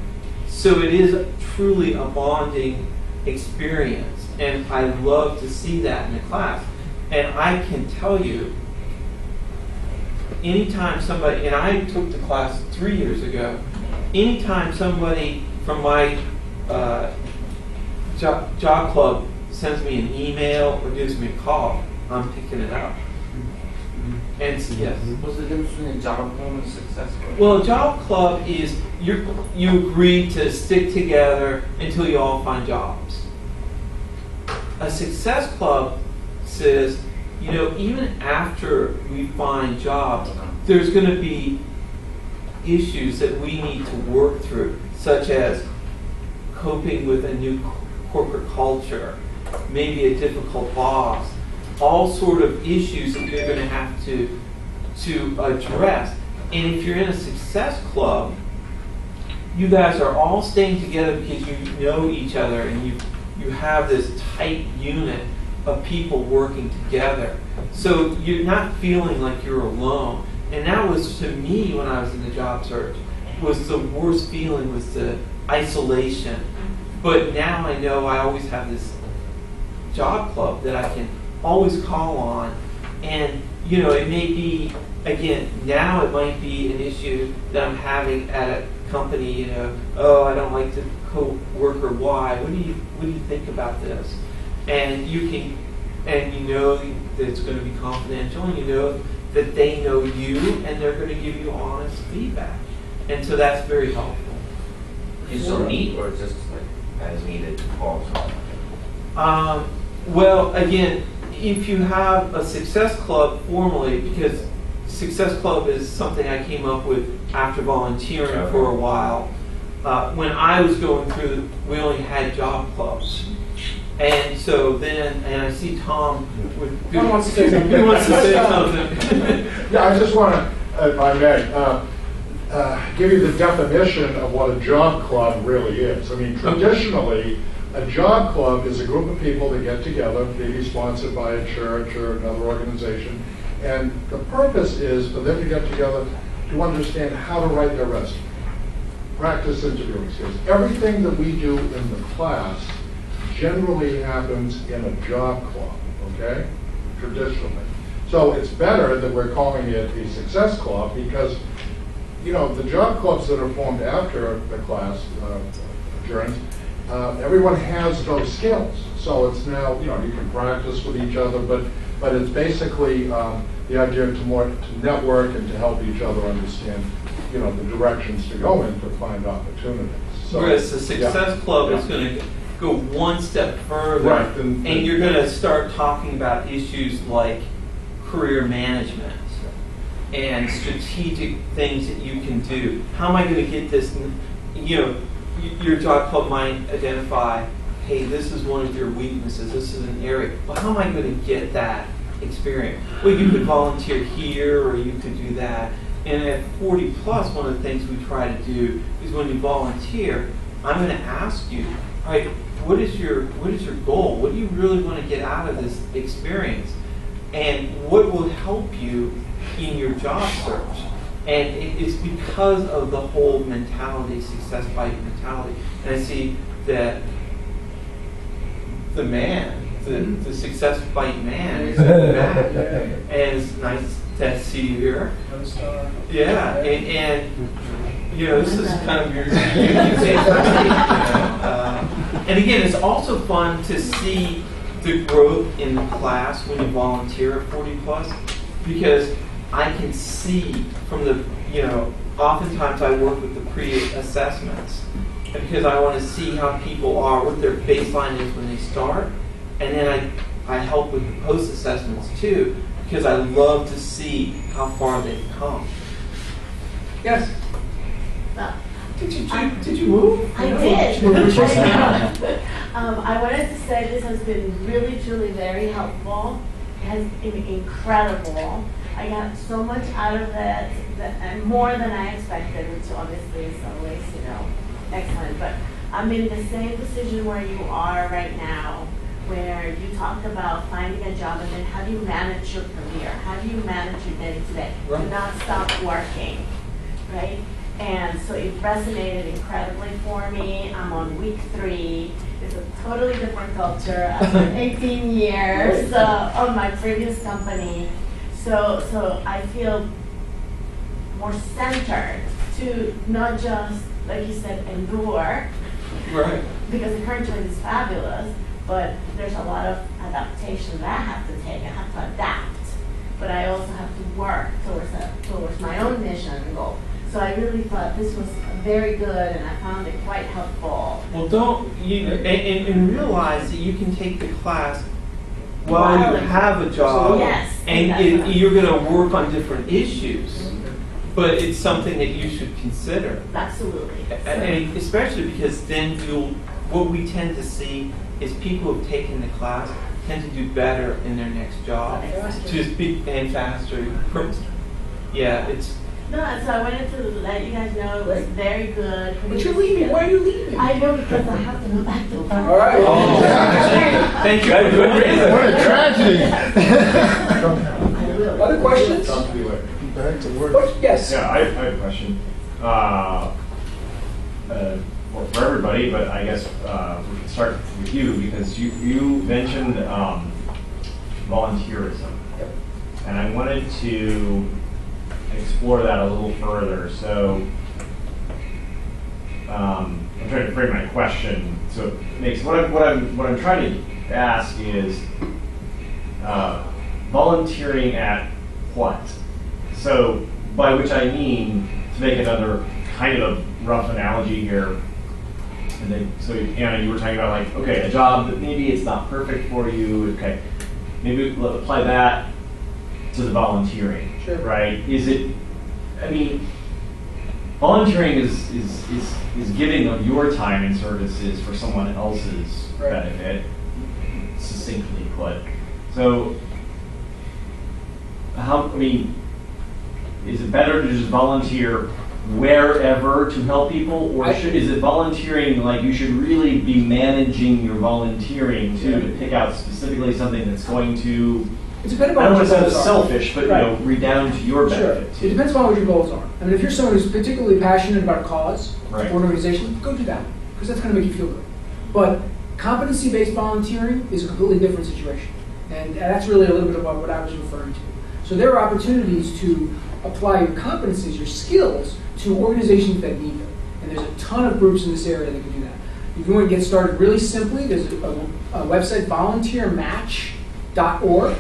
So it is truly a bonding experience. And I love to see that in the class. And I can tell you, anytime somebody, and I took the class three years ago, anytime somebody from my uh, job, job club sends me an email or gives me a call, I'm picking it up. And yes. What's the difference between a job club and a success club? Well, a job club is you you agree to stick together until you all find jobs. A success club says, you know, even after we find jobs, there's going to be issues that we need to work through, such as coping with a new corporate culture maybe a difficult boss, all sort of issues that you're going to have to to address. And if you're in a success club, you guys are all staying together because you know each other and you you have this tight unit of people working together. So you're not feeling like you're alone. And that was to me when I was in the job search was the worst feeling was the isolation. But now I know I always have this job club that I can always call on. And, you know, it may be, again, now it might be an issue that I'm having at a company, you know, oh, I don't like the co-worker, why? What do you, what do you think about this? And you can, and you know that it's going to be confidential, and you know that they know you, and they're going to give you honest feedback. And so that's very helpful. You still meet, or just like as needed calls? Um, well, again, if you have a success club formally, because success club is something I came up with after volunteering for a while. Uh, when I was going through, we only had job clubs. And so then, and I see Tom with. Tom wants to say something. <laughs> He wants to say something. <laughs> Yeah, I just want to, if I may, uh, uh, give you the definition of what a job club really is. I mean, traditionally, a job club is a group of people that get together, maybe sponsored by a church or another organization, and the purpose is for them to get together to understand how to write their resume, practice interviewing skills. Everything that we do in the class generally happens in a job club, okay? Traditionally. So it's better that we're calling it a success club because, you know, the job clubs that are formed after the class uh, adjourns, uh, everyone has those skills. So it's now, you know, you can practice with each other, but, but it's basically um, the idea to more, to network and to help each other understand, you know, the directions to go in to find opportunities. So- Whereas the Yeah. success club is going to go one step further. Right, and- And you're going to start talking about issues like career management and strategic things that you can do. How am I going to get this? You know, your job club might identify, hey, this is one of your weaknesses. This is an area. Well, how am I going to get that experience? Well, you could volunteer here, or you could do that. And at 40 plus, one of the things we try to do is when you volunteer, I'm going to ask you, all right, what is your what is your goal? What do you really want to get out of this experience? And what will help you in your job search? And it's because of the whole mentality, success bite mentality. And I see that the man, the, the success bite man is <laughs> back. And it's nice to see you here. Yeah, and, and you know, this is kind of your unique thing for me, you know. Uh, And again, it's also fun to see the growth in the class when you volunteer at 40 plus, because I can see from the, you know, oftentimes I work with the pre-assessments, because I want to see how people are, what their baseline is when they start, and then I, I help with the post-assessments too, because I love to see how far they've come. Yes. Well, Did you, did you move? I did. <laughs> Um, I wanted to say this has been really, truly very helpful. It has been incredible. I got so much out of it, that, and more than I expected, which obviously is always, you know, excellent. But I'm in the same position where you are right now, where you talked about finding a job and then how do you manage your career? How do you manage your day to day? Do not stop working, right? And so it resonated incredibly for me. I'm on week three. It's a totally different culture after <laughs> 18 years uh, on my previous company. So, so I feel more centered to not just, like you said, endure, Right. because the current choice is fabulous, but there's a lot of adaptation that I have to take. I have to adapt, but I also have to work towards a, towards my own mission and goal. So I really thought this was very good, and I found it quite helpful. Well, don't you and, and, and realize that you can take the class while you have a job, Yes, and it, you're going to work on different issues. But it's something that you should consider, Absolutely. And especially because then you'll what we tend to see is people who've taken the class tend to do better in their next job. Faster. To speak and faster. Yeah, it's No, so I wanted to let you guys know it was very good. But you're leaving, why are you leaving? I know because I have to go back to work. All right. Oh, <laughs> thank you good reason. What a tragedy. <laughs> Other questions? Talk to you later. Back to work. What- Yes. Yeah, I, I have a question. Uh, uh, well, for everybody, but I guess uh, we can start with you because you, you mentioned um, volunteerism. Yep. And I wanted to explore that a little further. So um, I'm trying to frame my question so it makes what I'm, what I'm, what I'm trying to ask is uh, volunteering at what? So, by which I mean, to make another kind of rough analogy here, and then, so Anna, you were talking about like, okay, a job that maybe it's not perfect for you, okay, maybe apply that to the volunteering, Sure. right? Is it, I mean, volunteering is, is, is, is giving of your time and services for someone else's Right. benefit, succinctly put. So, how, I mean, is it better to just volunteer wherever to help people? Or should, is it volunteering, like you should really be managing your volunteering too, to pick out specifically something that's going to, It's depending I don't want to sound selfish, but you know, redound to your Sure. benefit It depends upon what your goals are. I mean, if you're someone who's particularly passionate about a cause Right. or an organization, go do that because that's going to make you feel good. But competency-based volunteering is a completely different situation, and that's really a little bit about what I was referring to. So there are opportunities to apply your competencies, your skills, to organizations that need them, and there's a ton of groups in this area that can do that. If you want to get started really simply, there's a, a website, volunteermatch.org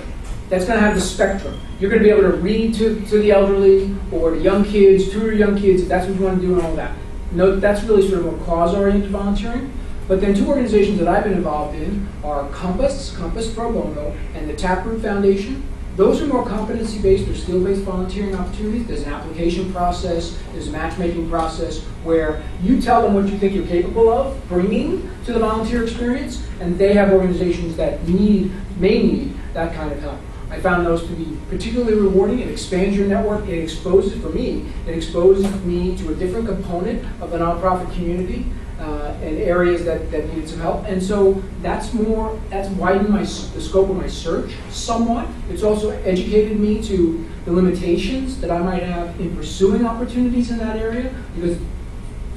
that's going to have the spectrum. You're going to be able to read to, to the elderly or to young kids, tutor young kids, if that's what you want to do, and all that. No, that's really sort of more cause-oriented volunteering. But then two organizations that I've been involved in are Compass, Compass Pro Bono, and the Taproot Foundation. Those are more competency-based or skill-based volunteering opportunities. There's an application process, there's a matchmaking process where you tell them what you think you're capable of bringing to the volunteer experience, and they have organizations that need, may need that kind of help. I found those to be particularly rewarding. It expands your network. It exposes, for me, it exposes me to a different component of the nonprofit community uh, and areas that, that needed some help. And so that's more, that's widened my, the scope of my search somewhat. It's also educated me to the limitations that I might have in pursuing opportunities in that area because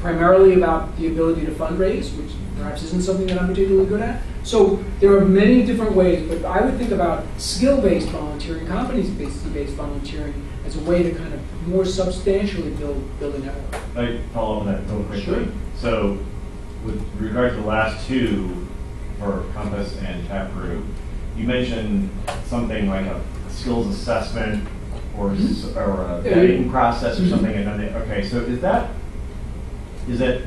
primarily about the ability to fundraise, which perhaps isn't something that I'm particularly good at. So there are many different ways, but I would think about skill-based volunteering, competency-based volunteering as a way to kind of more substantially build, build a network. I follow on that real quickly. Sure. So, with regard to the last two, for Compass and Taproot, you mentioned something like a skills assessment or, s- or a vetting process or Mhm. something, and then they, okay, so is that, is it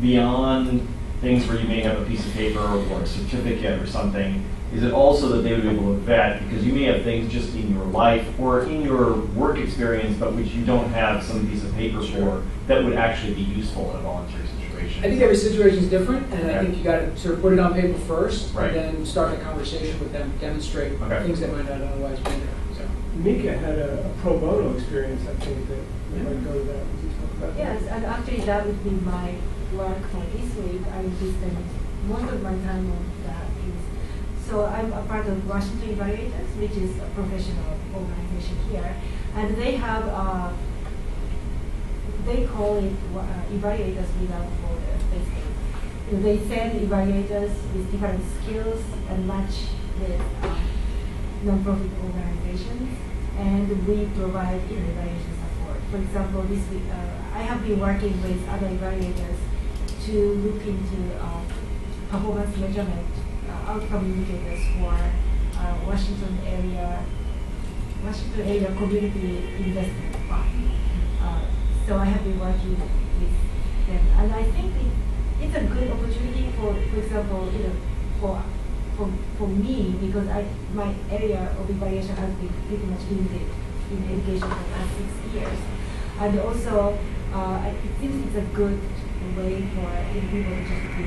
beyond things where you may have a piece of paper or a certificate or something? Is it also that they would be able to vet, because you may have things just in your life or in your work experience, but which you don't have some piece of paper for, that would actually be useful in a volunteer situation? I think every situation is different, and I think you got to sort of put it on paper first, Right. and then start the conversation with them, demonstrate Okay. things that might not otherwise be there. So. Mika had a a pro bono experience, I think, that we might go to that. Would you talk about that? Yes, and actually that would be my work for this week. I be most of my time on that piece. So I'm a part of Washington Evaluators, which is a professional organization here, and they have, uh, they call it uh, Evaluators Without Borders, basically. They send evaluators with different skills and match with uh, nonprofit organizations, and we provide evaluation support. For example, this week, uh, I have been working with other evaluators to look into performance measurement uh, outcome indicators for uh, Washington area, Washington area community investment fund. Uh, so I have been working with them, and I think it, it's a good opportunity for, for example, you know, for for, for me, because I, my area of evaluation has been pretty much limited in education for the past six years. And also, uh, seems it's a good way for you know, people to just do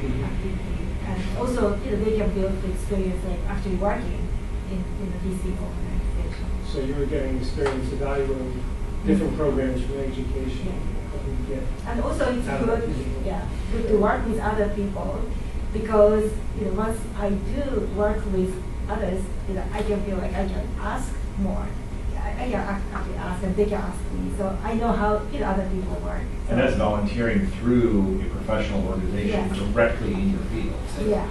some activity. And also, you know, they can build the experience like actually working in, in a DC organization. So you were getting experience evaluating different programs for education. get. And also it's good, yeah, good to work with other people because, you know, once I do work with others, you know, I can feel like I can ask more. I, I can ac- actually ask and they can ask me, so I know how, you know, other people work. And that's volunteering through a professional organization Yes. directly in your field. Yeah.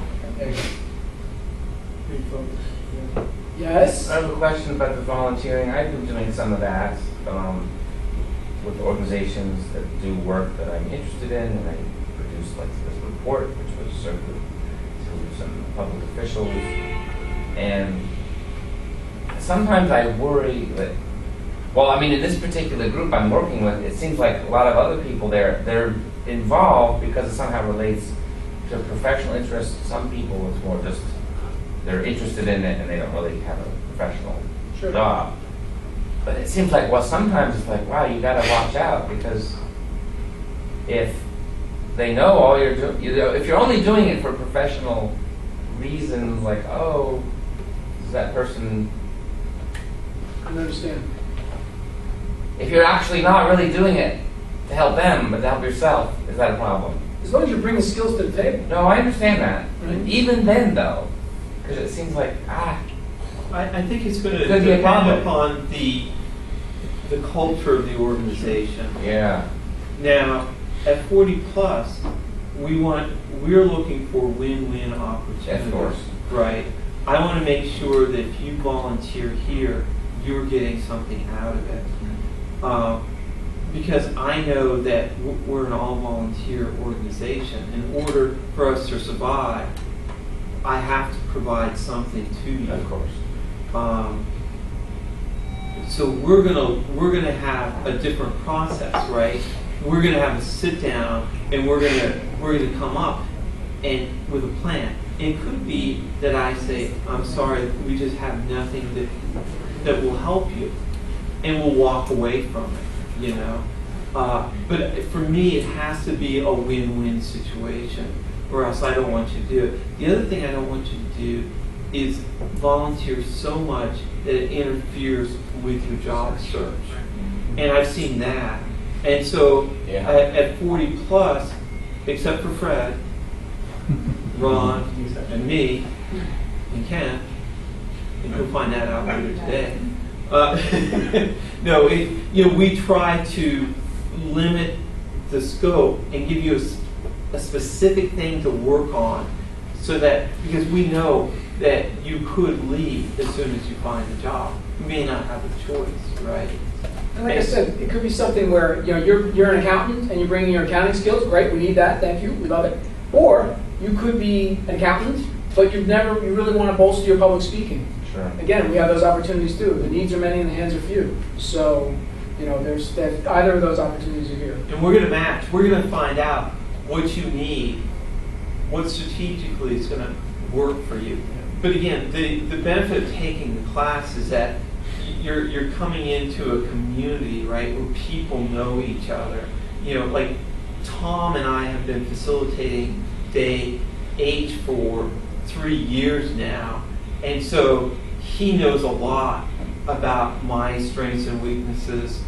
Big focus. yeah. Yes? I have a question about the volunteering. I've been doing some of that um, with organizations that do work that I'm interested in, and I produced like this report, which was served to some public officials. And sometimes I worry that, well, I mean, in this particular group I'm working with, it seems like a lot of other people there, they're involved because it somehow relates to professional interest. Some people, it's more just they're interested in it and they don't really have a professional Sure. job. But it seems like, well, sometimes it's like, wow, you gotta watch out because if they know all you're doing, you know, if you're only doing it for professional reasons, like, oh, is that person, I understand. if you're actually not really doing it to help them, but to help yourself, is that a problem? As long as you're bringing skills to the table. No, I understand that. Right. Even then, though, because it seems like, ah, I, I think it's going to Could depend upon the the culture of the organization. yeah, Now, at 40 plus, we want we're looking for win-win opportunities. Of course. Right. I want to make sure that if you volunteer here, you're getting something out of it. Um, because I know that we're an all-volunteer organization. In order for us to survive, I have to provide something to you. of course. Um, so we're gonna we're gonna have a different process, right? We're gonna have a sit down and we're gonna we're gonna come up and with a plan. It could be that I say, I'm sorry, we just have nothing that that will help you, and we'll walk away from it, you know. Uh, but for me, it has to be a win-win situation, or else I don't want you to do it. The other thing I don't want you to do is volunteer so much that it interferes with your job search. And I've seen that. And so Yeah. at, at 40 plus, except for Fred, <laughs> Ron, and me, and Ken, you'll find that out later today. Uh, <laughs> no, it, you know, we try to limit the scope and give you a specific thing to work on so that, because we know that you could leave as soon as you find a job. You may not have a choice, right? And like I said, it could be something where, you know, you're, you're an accountant and you're bringing your accounting skills, great, we need that, thank you, we love it. Or you could be an accountant, but you've never, you really want to bolster your public speaking. Sure. Again, we have those opportunities too. The needs are many and the hands are few. So, you know, there's, there's either of those opportunities are here. And we're going to match. We're going to find out what you need, what strategically is going to work for you. But again, the, the benefit of taking the class is that you're, you're coming into a community, right, where people know each other. You know, like Tom and I have been facilitating day H for three years now. And so he knows a lot about my strengths and weaknesses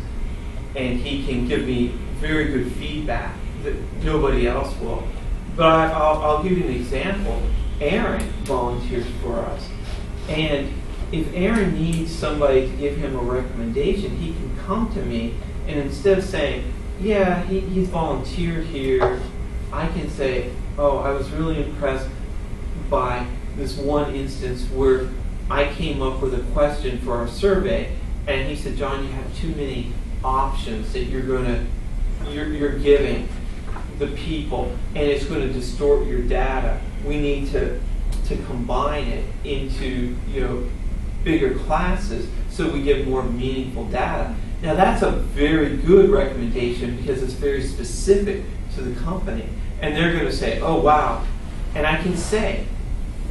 and he can give me very good feedback that nobody else will. But I'll, I'll give you an example. Aaron volunteers for us, and if Aaron needs somebody to give him a recommendation, he can come to me, and instead of saying, "Yeah, he, he's volunteered here," I can say, "Oh, I was really impressed by this one instance where I came up with a question for our survey, and he said, John, you have too many options that you're going to, you're, you're giving the people, and it's going to distort your data. We need to, to combine it into, you know, bigger classes so we get more meaningful data. Now that's a very good recommendation because it's very specific to the company. And they're going to say, oh wow. And I can say,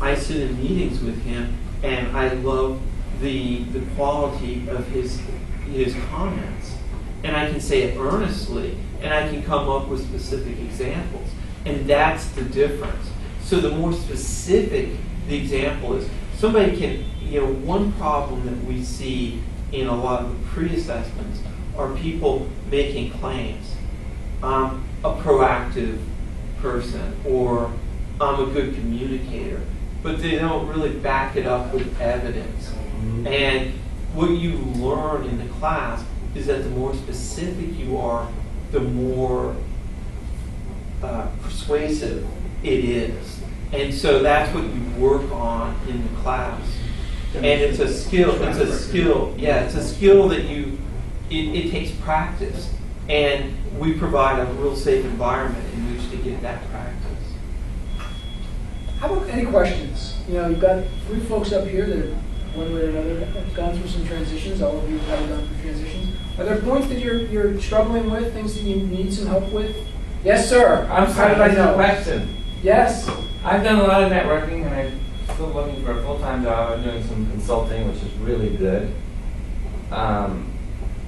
I sit in meetings with him and I love the, the quality of his, his comments. and I can say it earnestly, and I can come up with specific examples. And that's the difference. So the more specific the example is, somebody can, you know, one problem that we see in a lot of the pre-assessments are people making claims. I'm a proactive person, or I'm a good communicator, but they don't really back it up with evidence. And what you learn in the class is that the more specific you are, the more uh, persuasive it is. And so that's what you work on in the class. And it's a skill, it's a skill, yeah, it's a skill that you, it, it takes practice. And we provide a real safe environment in which to get that practice. How about any questions? You know, you've got three folks up here that one way or another, have gone through some transitions. All of you have gone through transitions. Are there points that you're, you're struggling with, things that you need some help with? Yes, sir. I'm sorry, I that's a question. Yes. I've done a lot of networking and I'm still looking for a full-time job. I'm doing some consulting, which is really good. Um,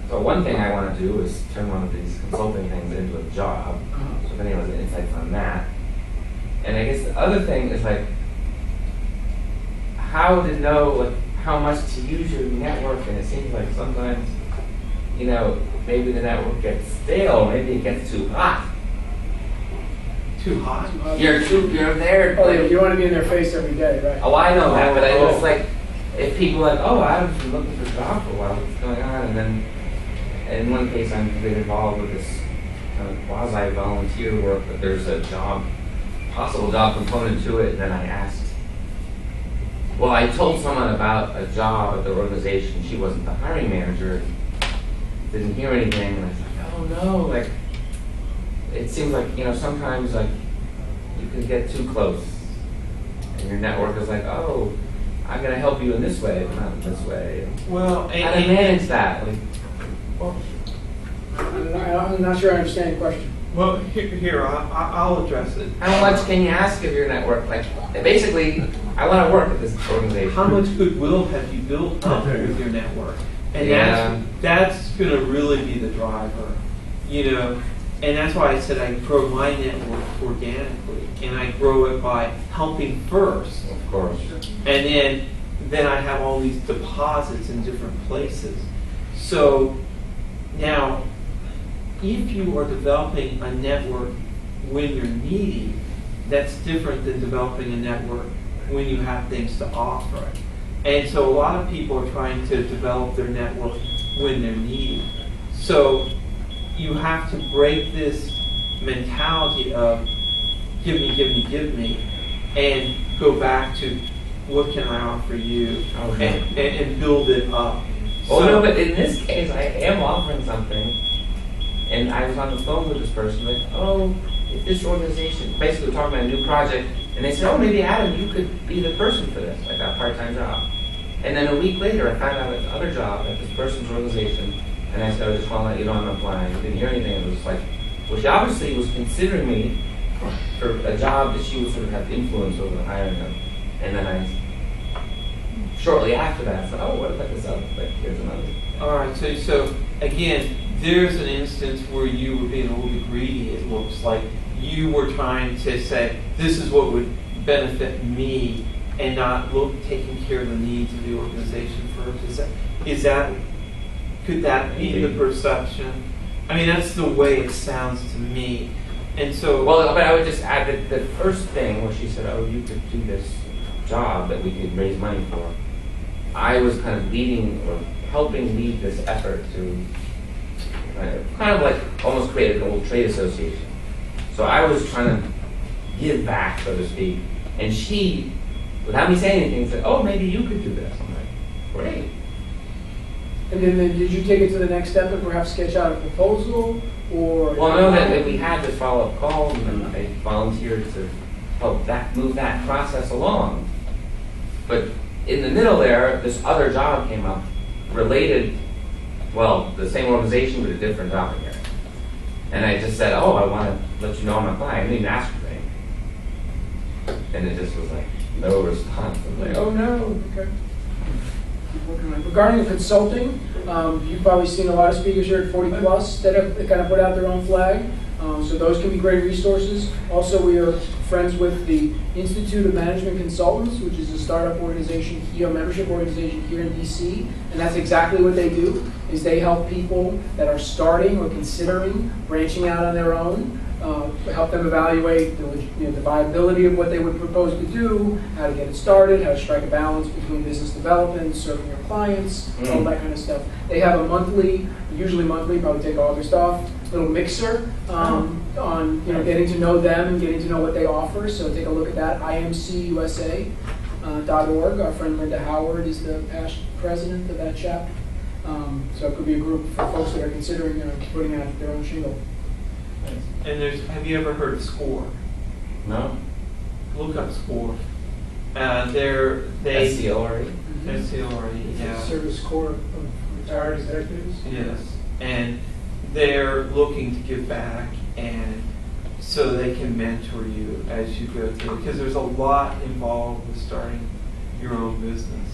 so one thing I want to do is turn one of these consulting things into a job. So if anyone has insights on that. And I guess the other thing is like, how to know like how much to use your network. And it seems like sometimes, you know, maybe the network gets stale, maybe it gets too hot. Too hot? You're too, you're there. Oh, yeah, you want to be in their face every day, right? Oh, I know that, but I Oh. just oh. like, if people are like, oh, I've been looking for a job for a while, what's going on? And then, in one case, I'm been involved with this uh, kind of quasi volunteer work, but there's a job, possible job component to it, and then I asked, well, I told someone about a job at the organization, she wasn't the hiring manager, didn't hear anything, and I was like, oh no, like, it seems like, you know, sometimes like, you can get too close, and your network is like, oh, I'm gonna help you in this way, but not in this way. Well, How to and, manage that? Like, I'm not- I'm not sure I understand the question. Well, here, here I, I- I'll address it. how much can you ask of your network? Like, basically, I want to work at this organization. How much goodwill have you built up with your network? And Yeah. that's, that's gonna really be the driver, you know? And that's why I said I grow my network organically, and I grow it by helping first. Of course. And then, then I have all these deposits in different places. So now, if you are developing a network when you're needy, that's different than developing a network when you have things to offer. And so a lot of people are trying to develop their network when they're needy. So you have to break this mentality of give me, give me, give me, and go back to what can I offer you, Okay. and, and, and build it up. Oh So- no, but in this case, I am offering something, and I was on the phone with this person, like, oh, if this organization, basically talking about a new project, and they said, oh, maybe Adam, you could be the person for this, like a part-time job. And then a week later, I found out this other job at this person's organization, and I said, I just want to let you know I'm applying. I Didn't hear anything. It was like, well, she obviously was considering me for a job that she would sort of have influence over hiring of. And then I, shortly after that, I said, oh, what about this other? Like, here's another. All right, so, so again, there's an instance where you were being a little bit greedy, it looks like. You were trying to say, this is what would benefit me, and not look, taking care of the needs of the organization first. Is that, is that, could that be the perception? I mean, that's the way it sounds to me. And so, Well, but I would just add that the first thing where she said, "Oh, you could do this job that we could raise money for," I was kind of leading or helping lead this effort to kind of, like almost created a little trade association. So I was trying to give back, so to speak, and she, without me saying anything, said, "Oh, maybe you could do this." I'm like, "Great." And then, then did you take it to the next step and perhaps sketch out a proposal or? Well, I know that, that we had this follow-up call, and I volunteered to help that, move that process along. But in the middle there, this other job came up, related, well, the same organization, but a different job area. And I just said, oh, I want to let you know I'm applying, I didn't even ask for anything. And it just was like, no response, I was like, oh no. Okay. Regarding consulting, um, you've probably seen a lot of speakers here at 40 Plus that have kind of put out their own flag. Um, so those can be great resources. Also, we are friends with the Institute of Management Consultants, which is a startup organization, here, membership organization here in DC, and that's exactly what they do. Is they help people that are starting or considering branching out on their own, uh, help them evaluate the, you know, the viability of what they would propose to do, how to get it started, how to strike a balance between business development, serving your clients, all Mm. that kind of stuff. They have a monthly, usually monthly, probably take August off, little mixer um, on you know getting to know them and getting to know what they offer. So take a look at that. IMCUSA. Uh, dot .org. Our friend Linda Howard is the past president of that chapter. Um, so it could be a group for folks that are considering you know, putting out their own shingle. And there's, have you ever heard of SCORE? No? Look up SCORE. Uh, they're, they. SCORE? SCORE, yeah. Service Corps of Retired Executives. Yes, and they're looking to give back and so they can mentor you as you go through, because there's a lot involved with starting your own business.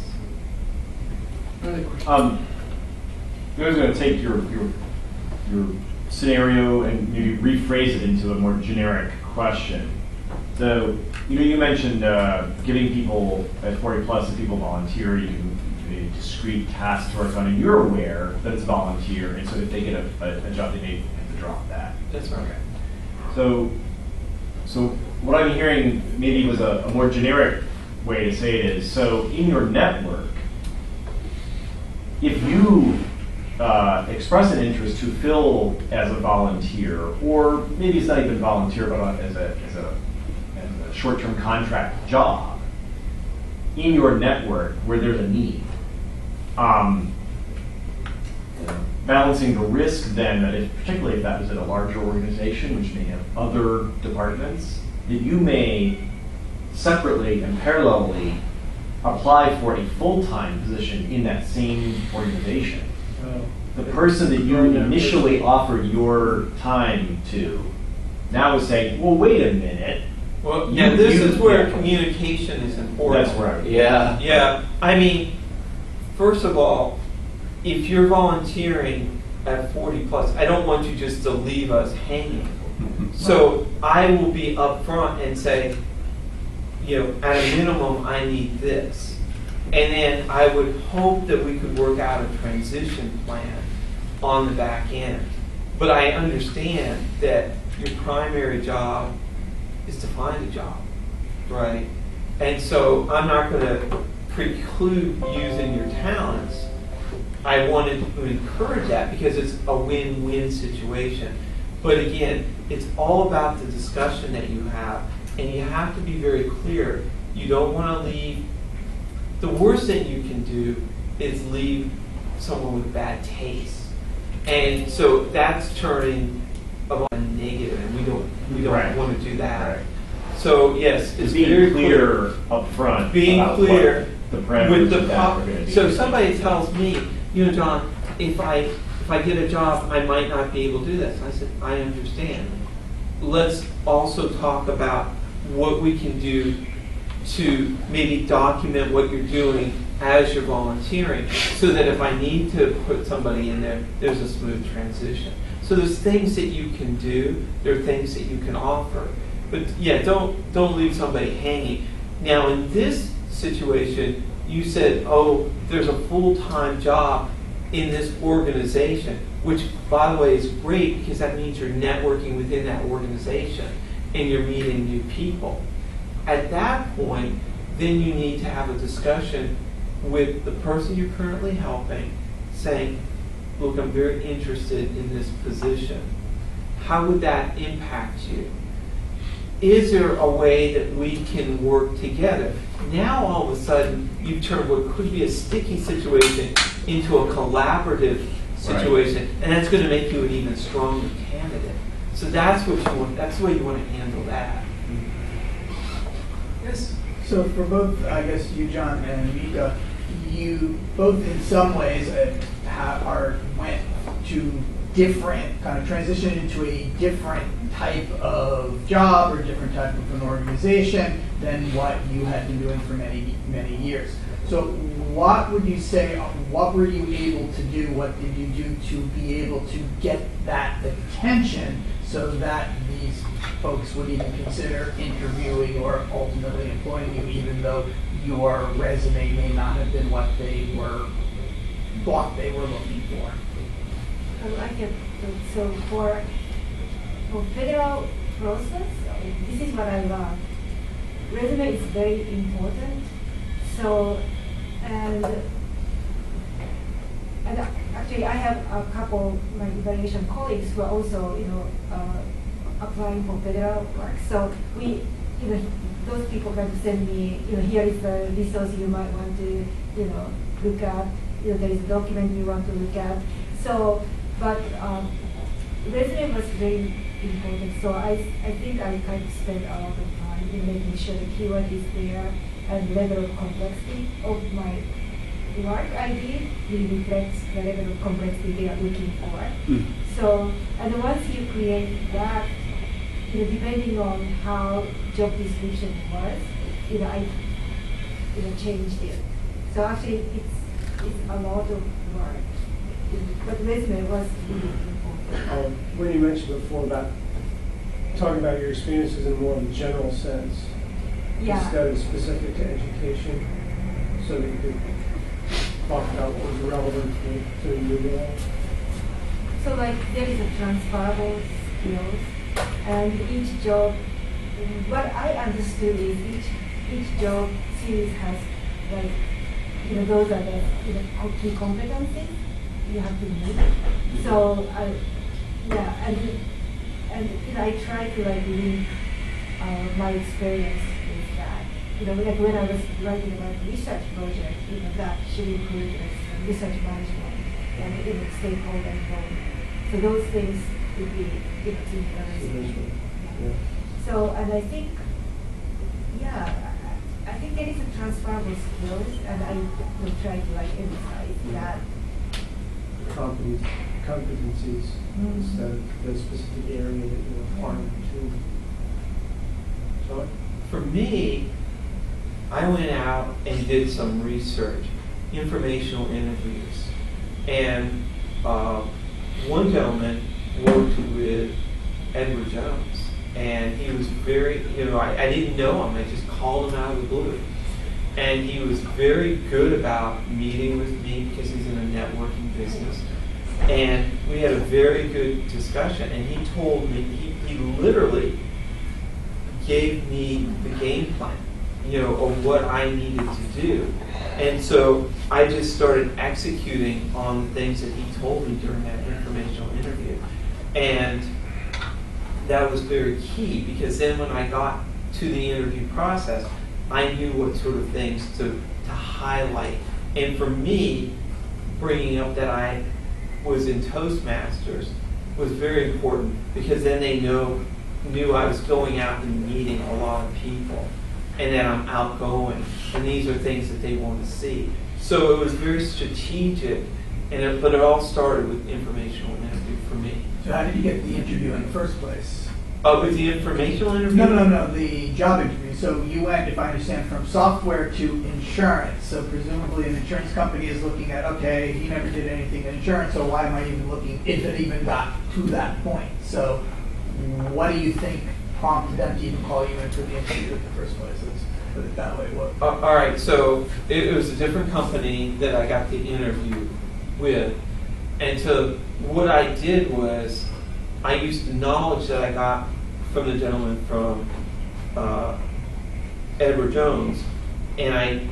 Another question. Um, I was going to take your, your, your scenario and maybe rephrase it into a more generic question. So, you know, you mentioned uh, giving people at 40 plus, if people volunteer, you can do a discrete task to work on, and you're aware that it's volunteer, and so if they get a, a, a job, they may have to drop that. That's right. So, so what I'm hearing maybe was a, a more generic way to say it is, so in your network, if you uh, express an interest to fill as a volunteer, or maybe it's not even volunteer, but on- as a, as a, as a short-term contract job, in your network where there's a need, um, balancing the risk then that if, particularly if that was at a larger organization, which may have other departments, that you may separately and parallelly apply for a full-time position in that same organization. The person that you initially offered your time to now is saying, well, wait a minute. Well, You- yeah, this you- is where yeah. communication is important. That's right. Yeah. Yeah, I mean, first of all, if you're volunteering at 40 plus, I don't want you just to leave us hanging. So I will be upfront and say, you know, at a minimum, I need this. And then I would hope that we could work out a transition plan on the back end. But I understand that your primary job is to find a job, right? And so I'm not going to preclude using your talents. I wanted to encourage that because it's a win-win situation. But again, it's all about the discussion that you have, and you have to be very clear. You don't want to leave. The worst thing you can do is leave someone with bad taste, and so that's turning a negative, and we don't we don't Right. want to do that. Right. So yes, it's being very clear up front. being clear the parameters with the of that are gonna be. so somebody tells me, you know, John, if I if I get a job, I might not be able to do this. I said, I understand. Let's also talk about what we can do to maybe document what you're doing as you're volunteering, so that if I need to put somebody in there, there's a smooth transition. So there's things that you can do. There are things that you can offer. But yeah, don't don't leave somebody hanging. Now in this situation, you said, oh, there's a full-time job in this organization, which by the way is great because that means you're networking within that organization and you're meeting new people. At that point, then you need to have a discussion with the person you're currently helping, saying, look, I'm very interested in this position. How would that impact you? Is there a way that we can work together? Now, all of a sudden, you turn what could be a sticky situation into a collaborative situation, and that's going to make you an even stronger candidate. So that's what you want. That's the way you want to handle that. Yes. So for both, I guess you, John, and Mika, you both in some ways uh, ha are went to different kind of transition into a different type of job or different type of an organization than what you had been doing for many many years. So what would you say, what were you able to do, what did you do to be able to get that attention so that these folks would even consider interviewing or ultimately employing you, even though your resume may not have been what they were, thought they were looking for? Um, I can, so for, for federal process, this is what I love. Resume is very important. So, and, and actually I have a couple, of my evaluation colleagues who are also, you know, uh, applying for federal work. So we, you know, those people can send me, you know, here is the resource you might want to, you know, look at. You know, there is a document you want to look at. So, but um, resume was very important. So I, I think I kind of spent a lot of time in making sure the keyword is there and level of complexity of my work I did really reflects the level of complexity they are looking for. Hmm. So, and once you create that, you know, depending on how job description was, you know, I, you know, changed it. So actually, it's, it's a lot of work. But resume was really. Um, When you mentioned before about talking about your experiences in more of a general sense, Yeah. instead of specific to education, so that you could talk about what was relevant to, to role. So like there is a transferable skills and each job, what I understood is each, each job series has like, you know, those are the, you know, key competencies you have to meet. So I, yeah, and, and, you know, I try to like link, uh, my experience with that. You know, like when I was writing about research project, you know, that should include research management and, you know, stakeholder involvement. So those things would be team Submission. Yeah. So, and I think, yeah, I think there is a transferable skills, and I will try to like emphasize that. Competence, competencies The specific area that you're applying to. So, For me, I went out and did some research, informational interviews. And uh, one gentleman worked with Edward Jones. And he was very, you know, I, I didn't know him, I just called him out of the blue. And he was very good about meeting with me because he's in a networking business. And we had a very good discussion. And he told me, he, he literally gave me the game plan, you know, of what I needed to do. And so I just started executing on the things that he told me during that informational interview. And that was very key because then when I got to the interview process, I knew what sort of things to, to highlight. And for me, bringing up that I was in Toastmasters was very important because then they know knew I was going out and meeting a lot of people and that I'm outgoing and these are things that they want to see. So it was very strategic and it, but it all started with informational interview for me. So how did you get the interview in the first place? Uh, with the informational interview? No, no, no, the job interview. So you went, if I understand, from software to insurance. So presumably an insurance company is looking at, okay, he never did anything in insurance, so why am I even looking, if it even got to that point? So what do you think prompted them to even call you in for the interview in the first place? Let's put it that way. What? Uh, all right, so it, it was a different company that I got the interview with. And so what I did was I used the knowledge that I got from the gentleman from uh, Edward Jones, and I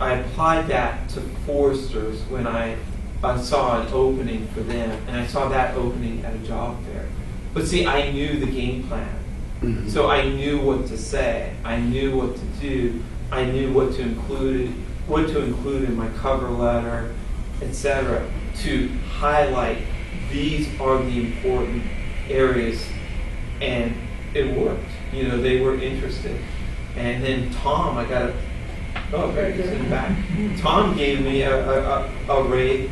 I applied that to Foresters when I, I saw an opening for them, and I saw that opening at a job fair. But see, I knew the game plan. Mm-hmm. So I knew what to say. I knew what to do. I knew what to include, what to include in my cover letter, etc. To highlight these are the important areas, and it worked. You know, they were interested. And then Tom, I got a, oh, very good, in the back. Tom gave me a, a, a, a rate,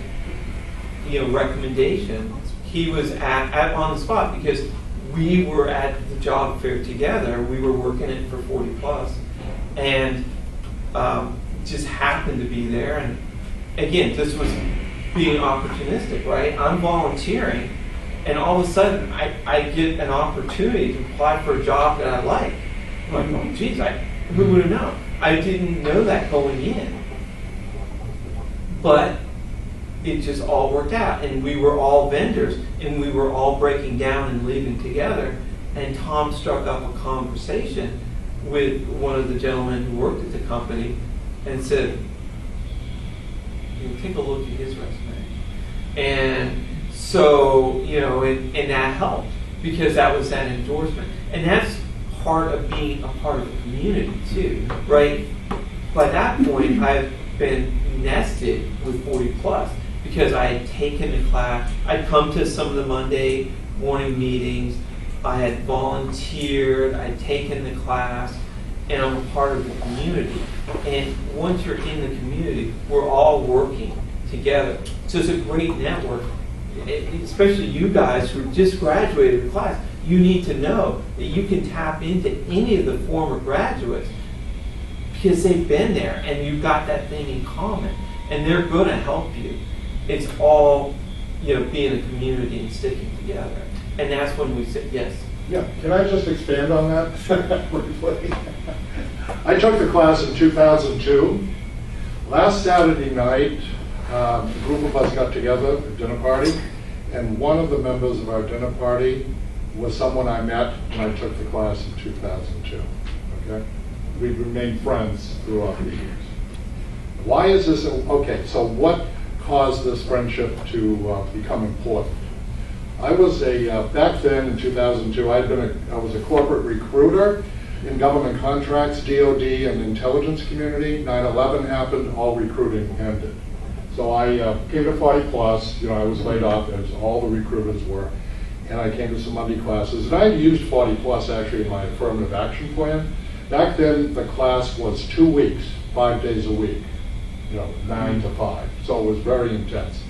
you know, recommendation. He was at, at on the spot because we were at the job fair together. We were working it for 40 plus, and um, just happened to be there. And again, this was being opportunistic, right? I'm volunteering, and all of a sudden, I, I get an opportunity to apply for a job that I like. Like, geez, I, who would have known? I didn't know that going in. But it just all worked out, and we were all vendors, and we were all breaking down and leaving together. And Tom struck up a conversation with one of the gentlemen who worked at the company and said, you know, take a look at his resume. And so, you know, and, and that helped because that was that endorsement. And that's part of being a part of the community too, right? By that point, mm-hmm. I've been nested with 40 plus because I had taken the class. I'd come to some of the Monday morning meetings. I had volunteered. I'd taken the class, and I'm a part of the community. And once you're in the community, we're all working together. So it's a great network, especially you guys who just graduated the class. You need to know that you can tap into any of the former graduates because they've been there and you've got that thing in common and they're going to help you. It's all, you know, being a community and sticking together. And that's when we said, yes. Yeah, can I just expand on that <laughs> briefly? I took the class in 2002. Last Saturday night, um, a group of us got together, a dinner party, and one of the members of our dinner party was someone I met when I took the class in 2002. Okay? We've remained friends throughout the years. Why is this, okay, so what caused this friendship to uh, become important? I was a, uh, back then in 2002, I'd been a, I was a corporate recruiter in government contracts, DOD and intelligence community. 9/11 happened, all recruiting ended. So I uh, came to 40 plus, you know, I was laid off as all the recruiters were. And I came to some Monday classes, and I had used 40 plus actually in my affirmative action plan. Back then, the class was two weeks, five days a week, you know, nine to five. So it was very intense.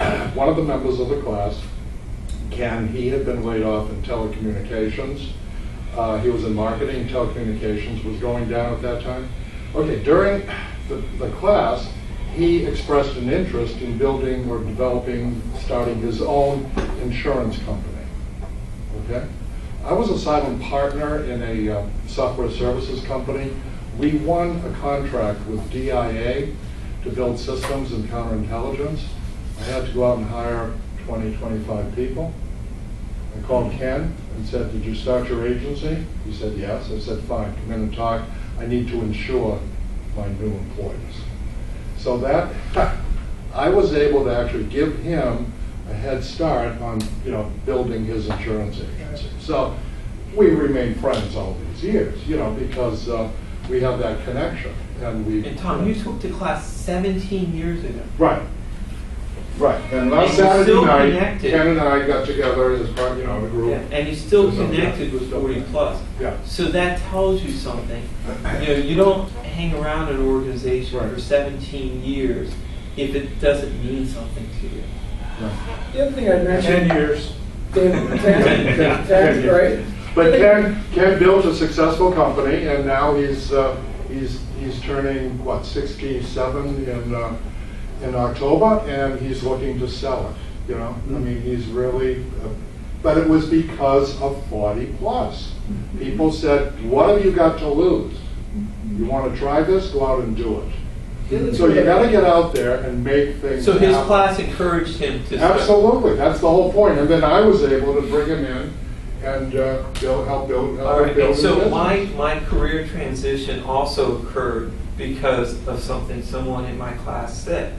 <clears throat> One of the members of the class, Ken, he had been laid off in telecommunications. Uh, he was in marketing, telecommunications was going down at that time. Okay, during the, the class, he expressed an interest in building or developing, starting his own insurance company. Okay? I was a silent partner in a uh, software services company. We won a contract with DIA to build systems and counterintelligence. I had to go out and hire 20, 25 people. I called Ken and said, did you start your agency? He said, yes. I said, fine, come in and talk. I need to insure my new employees. So that, <laughs> I was able to actually give him a head start on, you know, building his insurance agency. So we remain friends all these years, you know, because uh, we have that connection and we. And Tom, you took the class 17 years ago. Right. Right. And And last you're Saturday still night, connected. Ken and I got together as part, you know, a Yeah, group. And you're still So, connected with still 40 connected. plus. Yeah. So that tells you something. You know, you don't hang around an organization for 17 years if it doesn't mean something to you. The other thing I'd mention. Ten years. Ten, <laughs> ten, Ten ten, years. right? But Ken, Ken built a successful company, and now he's, uh, he's, he's turning, what, 67 in, uh, in October, and he's looking to sell it, you know? I mean, he's really, uh, but it was because of 40 plus. People said, what have you got to lose? You want to try this? Go out and do it. So you gotta get out there and make things So his happen. class encouraged him to. Absolutely, that's the whole point. And then I was able to bring him in and uh, build, help build, All help right, build and so my, my career transition also occurred because of something someone in my class said.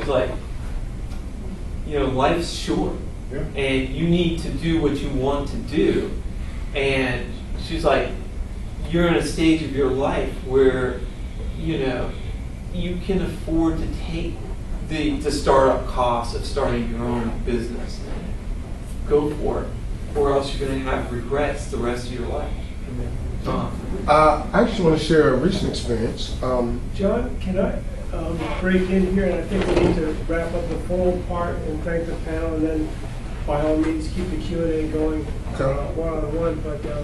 She's like, you know, life's short, Yeah. and you need to do what you want to do. And she's like, you're in a stage of your life where, you know, you can afford to take the, the startup costs of starting your own business. Go for it, or else you're going to have regrets the rest of your life. Tom? Uh, I actually want to share a recent experience. Um, John, can I um, break in here, and I think we need to wrap up the formal part and thank the panel, and then by all means, keep the Q and A going uh, one-on-one, but uh,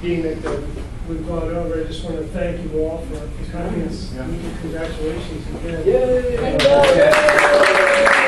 being that uh, we've gone over, I just want to thank you all for for coming. Yeah. Congratulations again. Yay! Thank you.